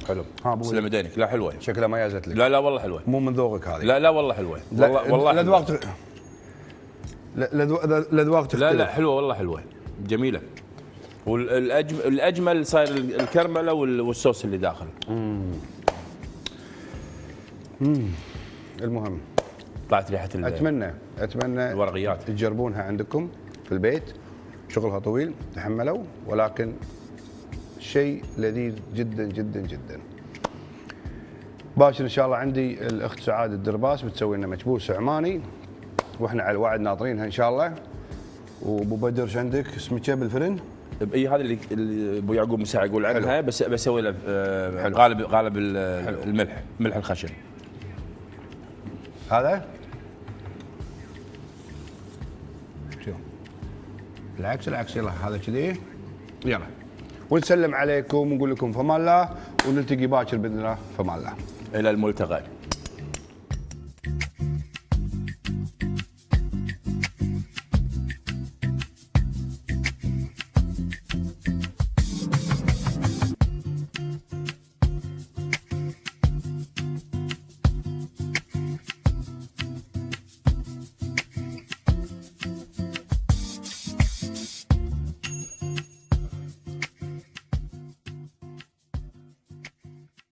حلو. ها، سلم يدينك لا حلوة. شكلها ما يازت لك. لا لا والله حلوة. مو من ذوقك هذه. لا لا والله حلوة. لا والله والله لا- الاذواق تختلف لا لا حلوة والله حلوة. جميلة. والاجمل الأجمل صاير الكرملة وال- والصوص اللي داخل. المهم. طلعت ريحة ال- أتمنى أتمنى الورقيات. تجربونها عندكم في البيت. شغلها طويل تحملوا ولكن شيء لذيذ جدا جدا جدا. باكر إن شاء الله عندي الأخت سعاد الدرباس بتسوي لنا مكبوس عماني وإحنا على الوعد ناطرينها إن شاء الله. وأبو بدر إيش عندك؟ سمكه بالفرن؟ إي هذا اللي اللي أبو يعقوب مساع يقول عنها حلو. بس بسوي له آه،. غالب غالب ال- الملح ملح الخشن. هذا؟ العكس العكس. يلا هذا كذي. يلا. ونسلم عليكم ونقول لكم فمان الله ونلتقي باكر بإذن الله فمان الله. إلى الملتقى.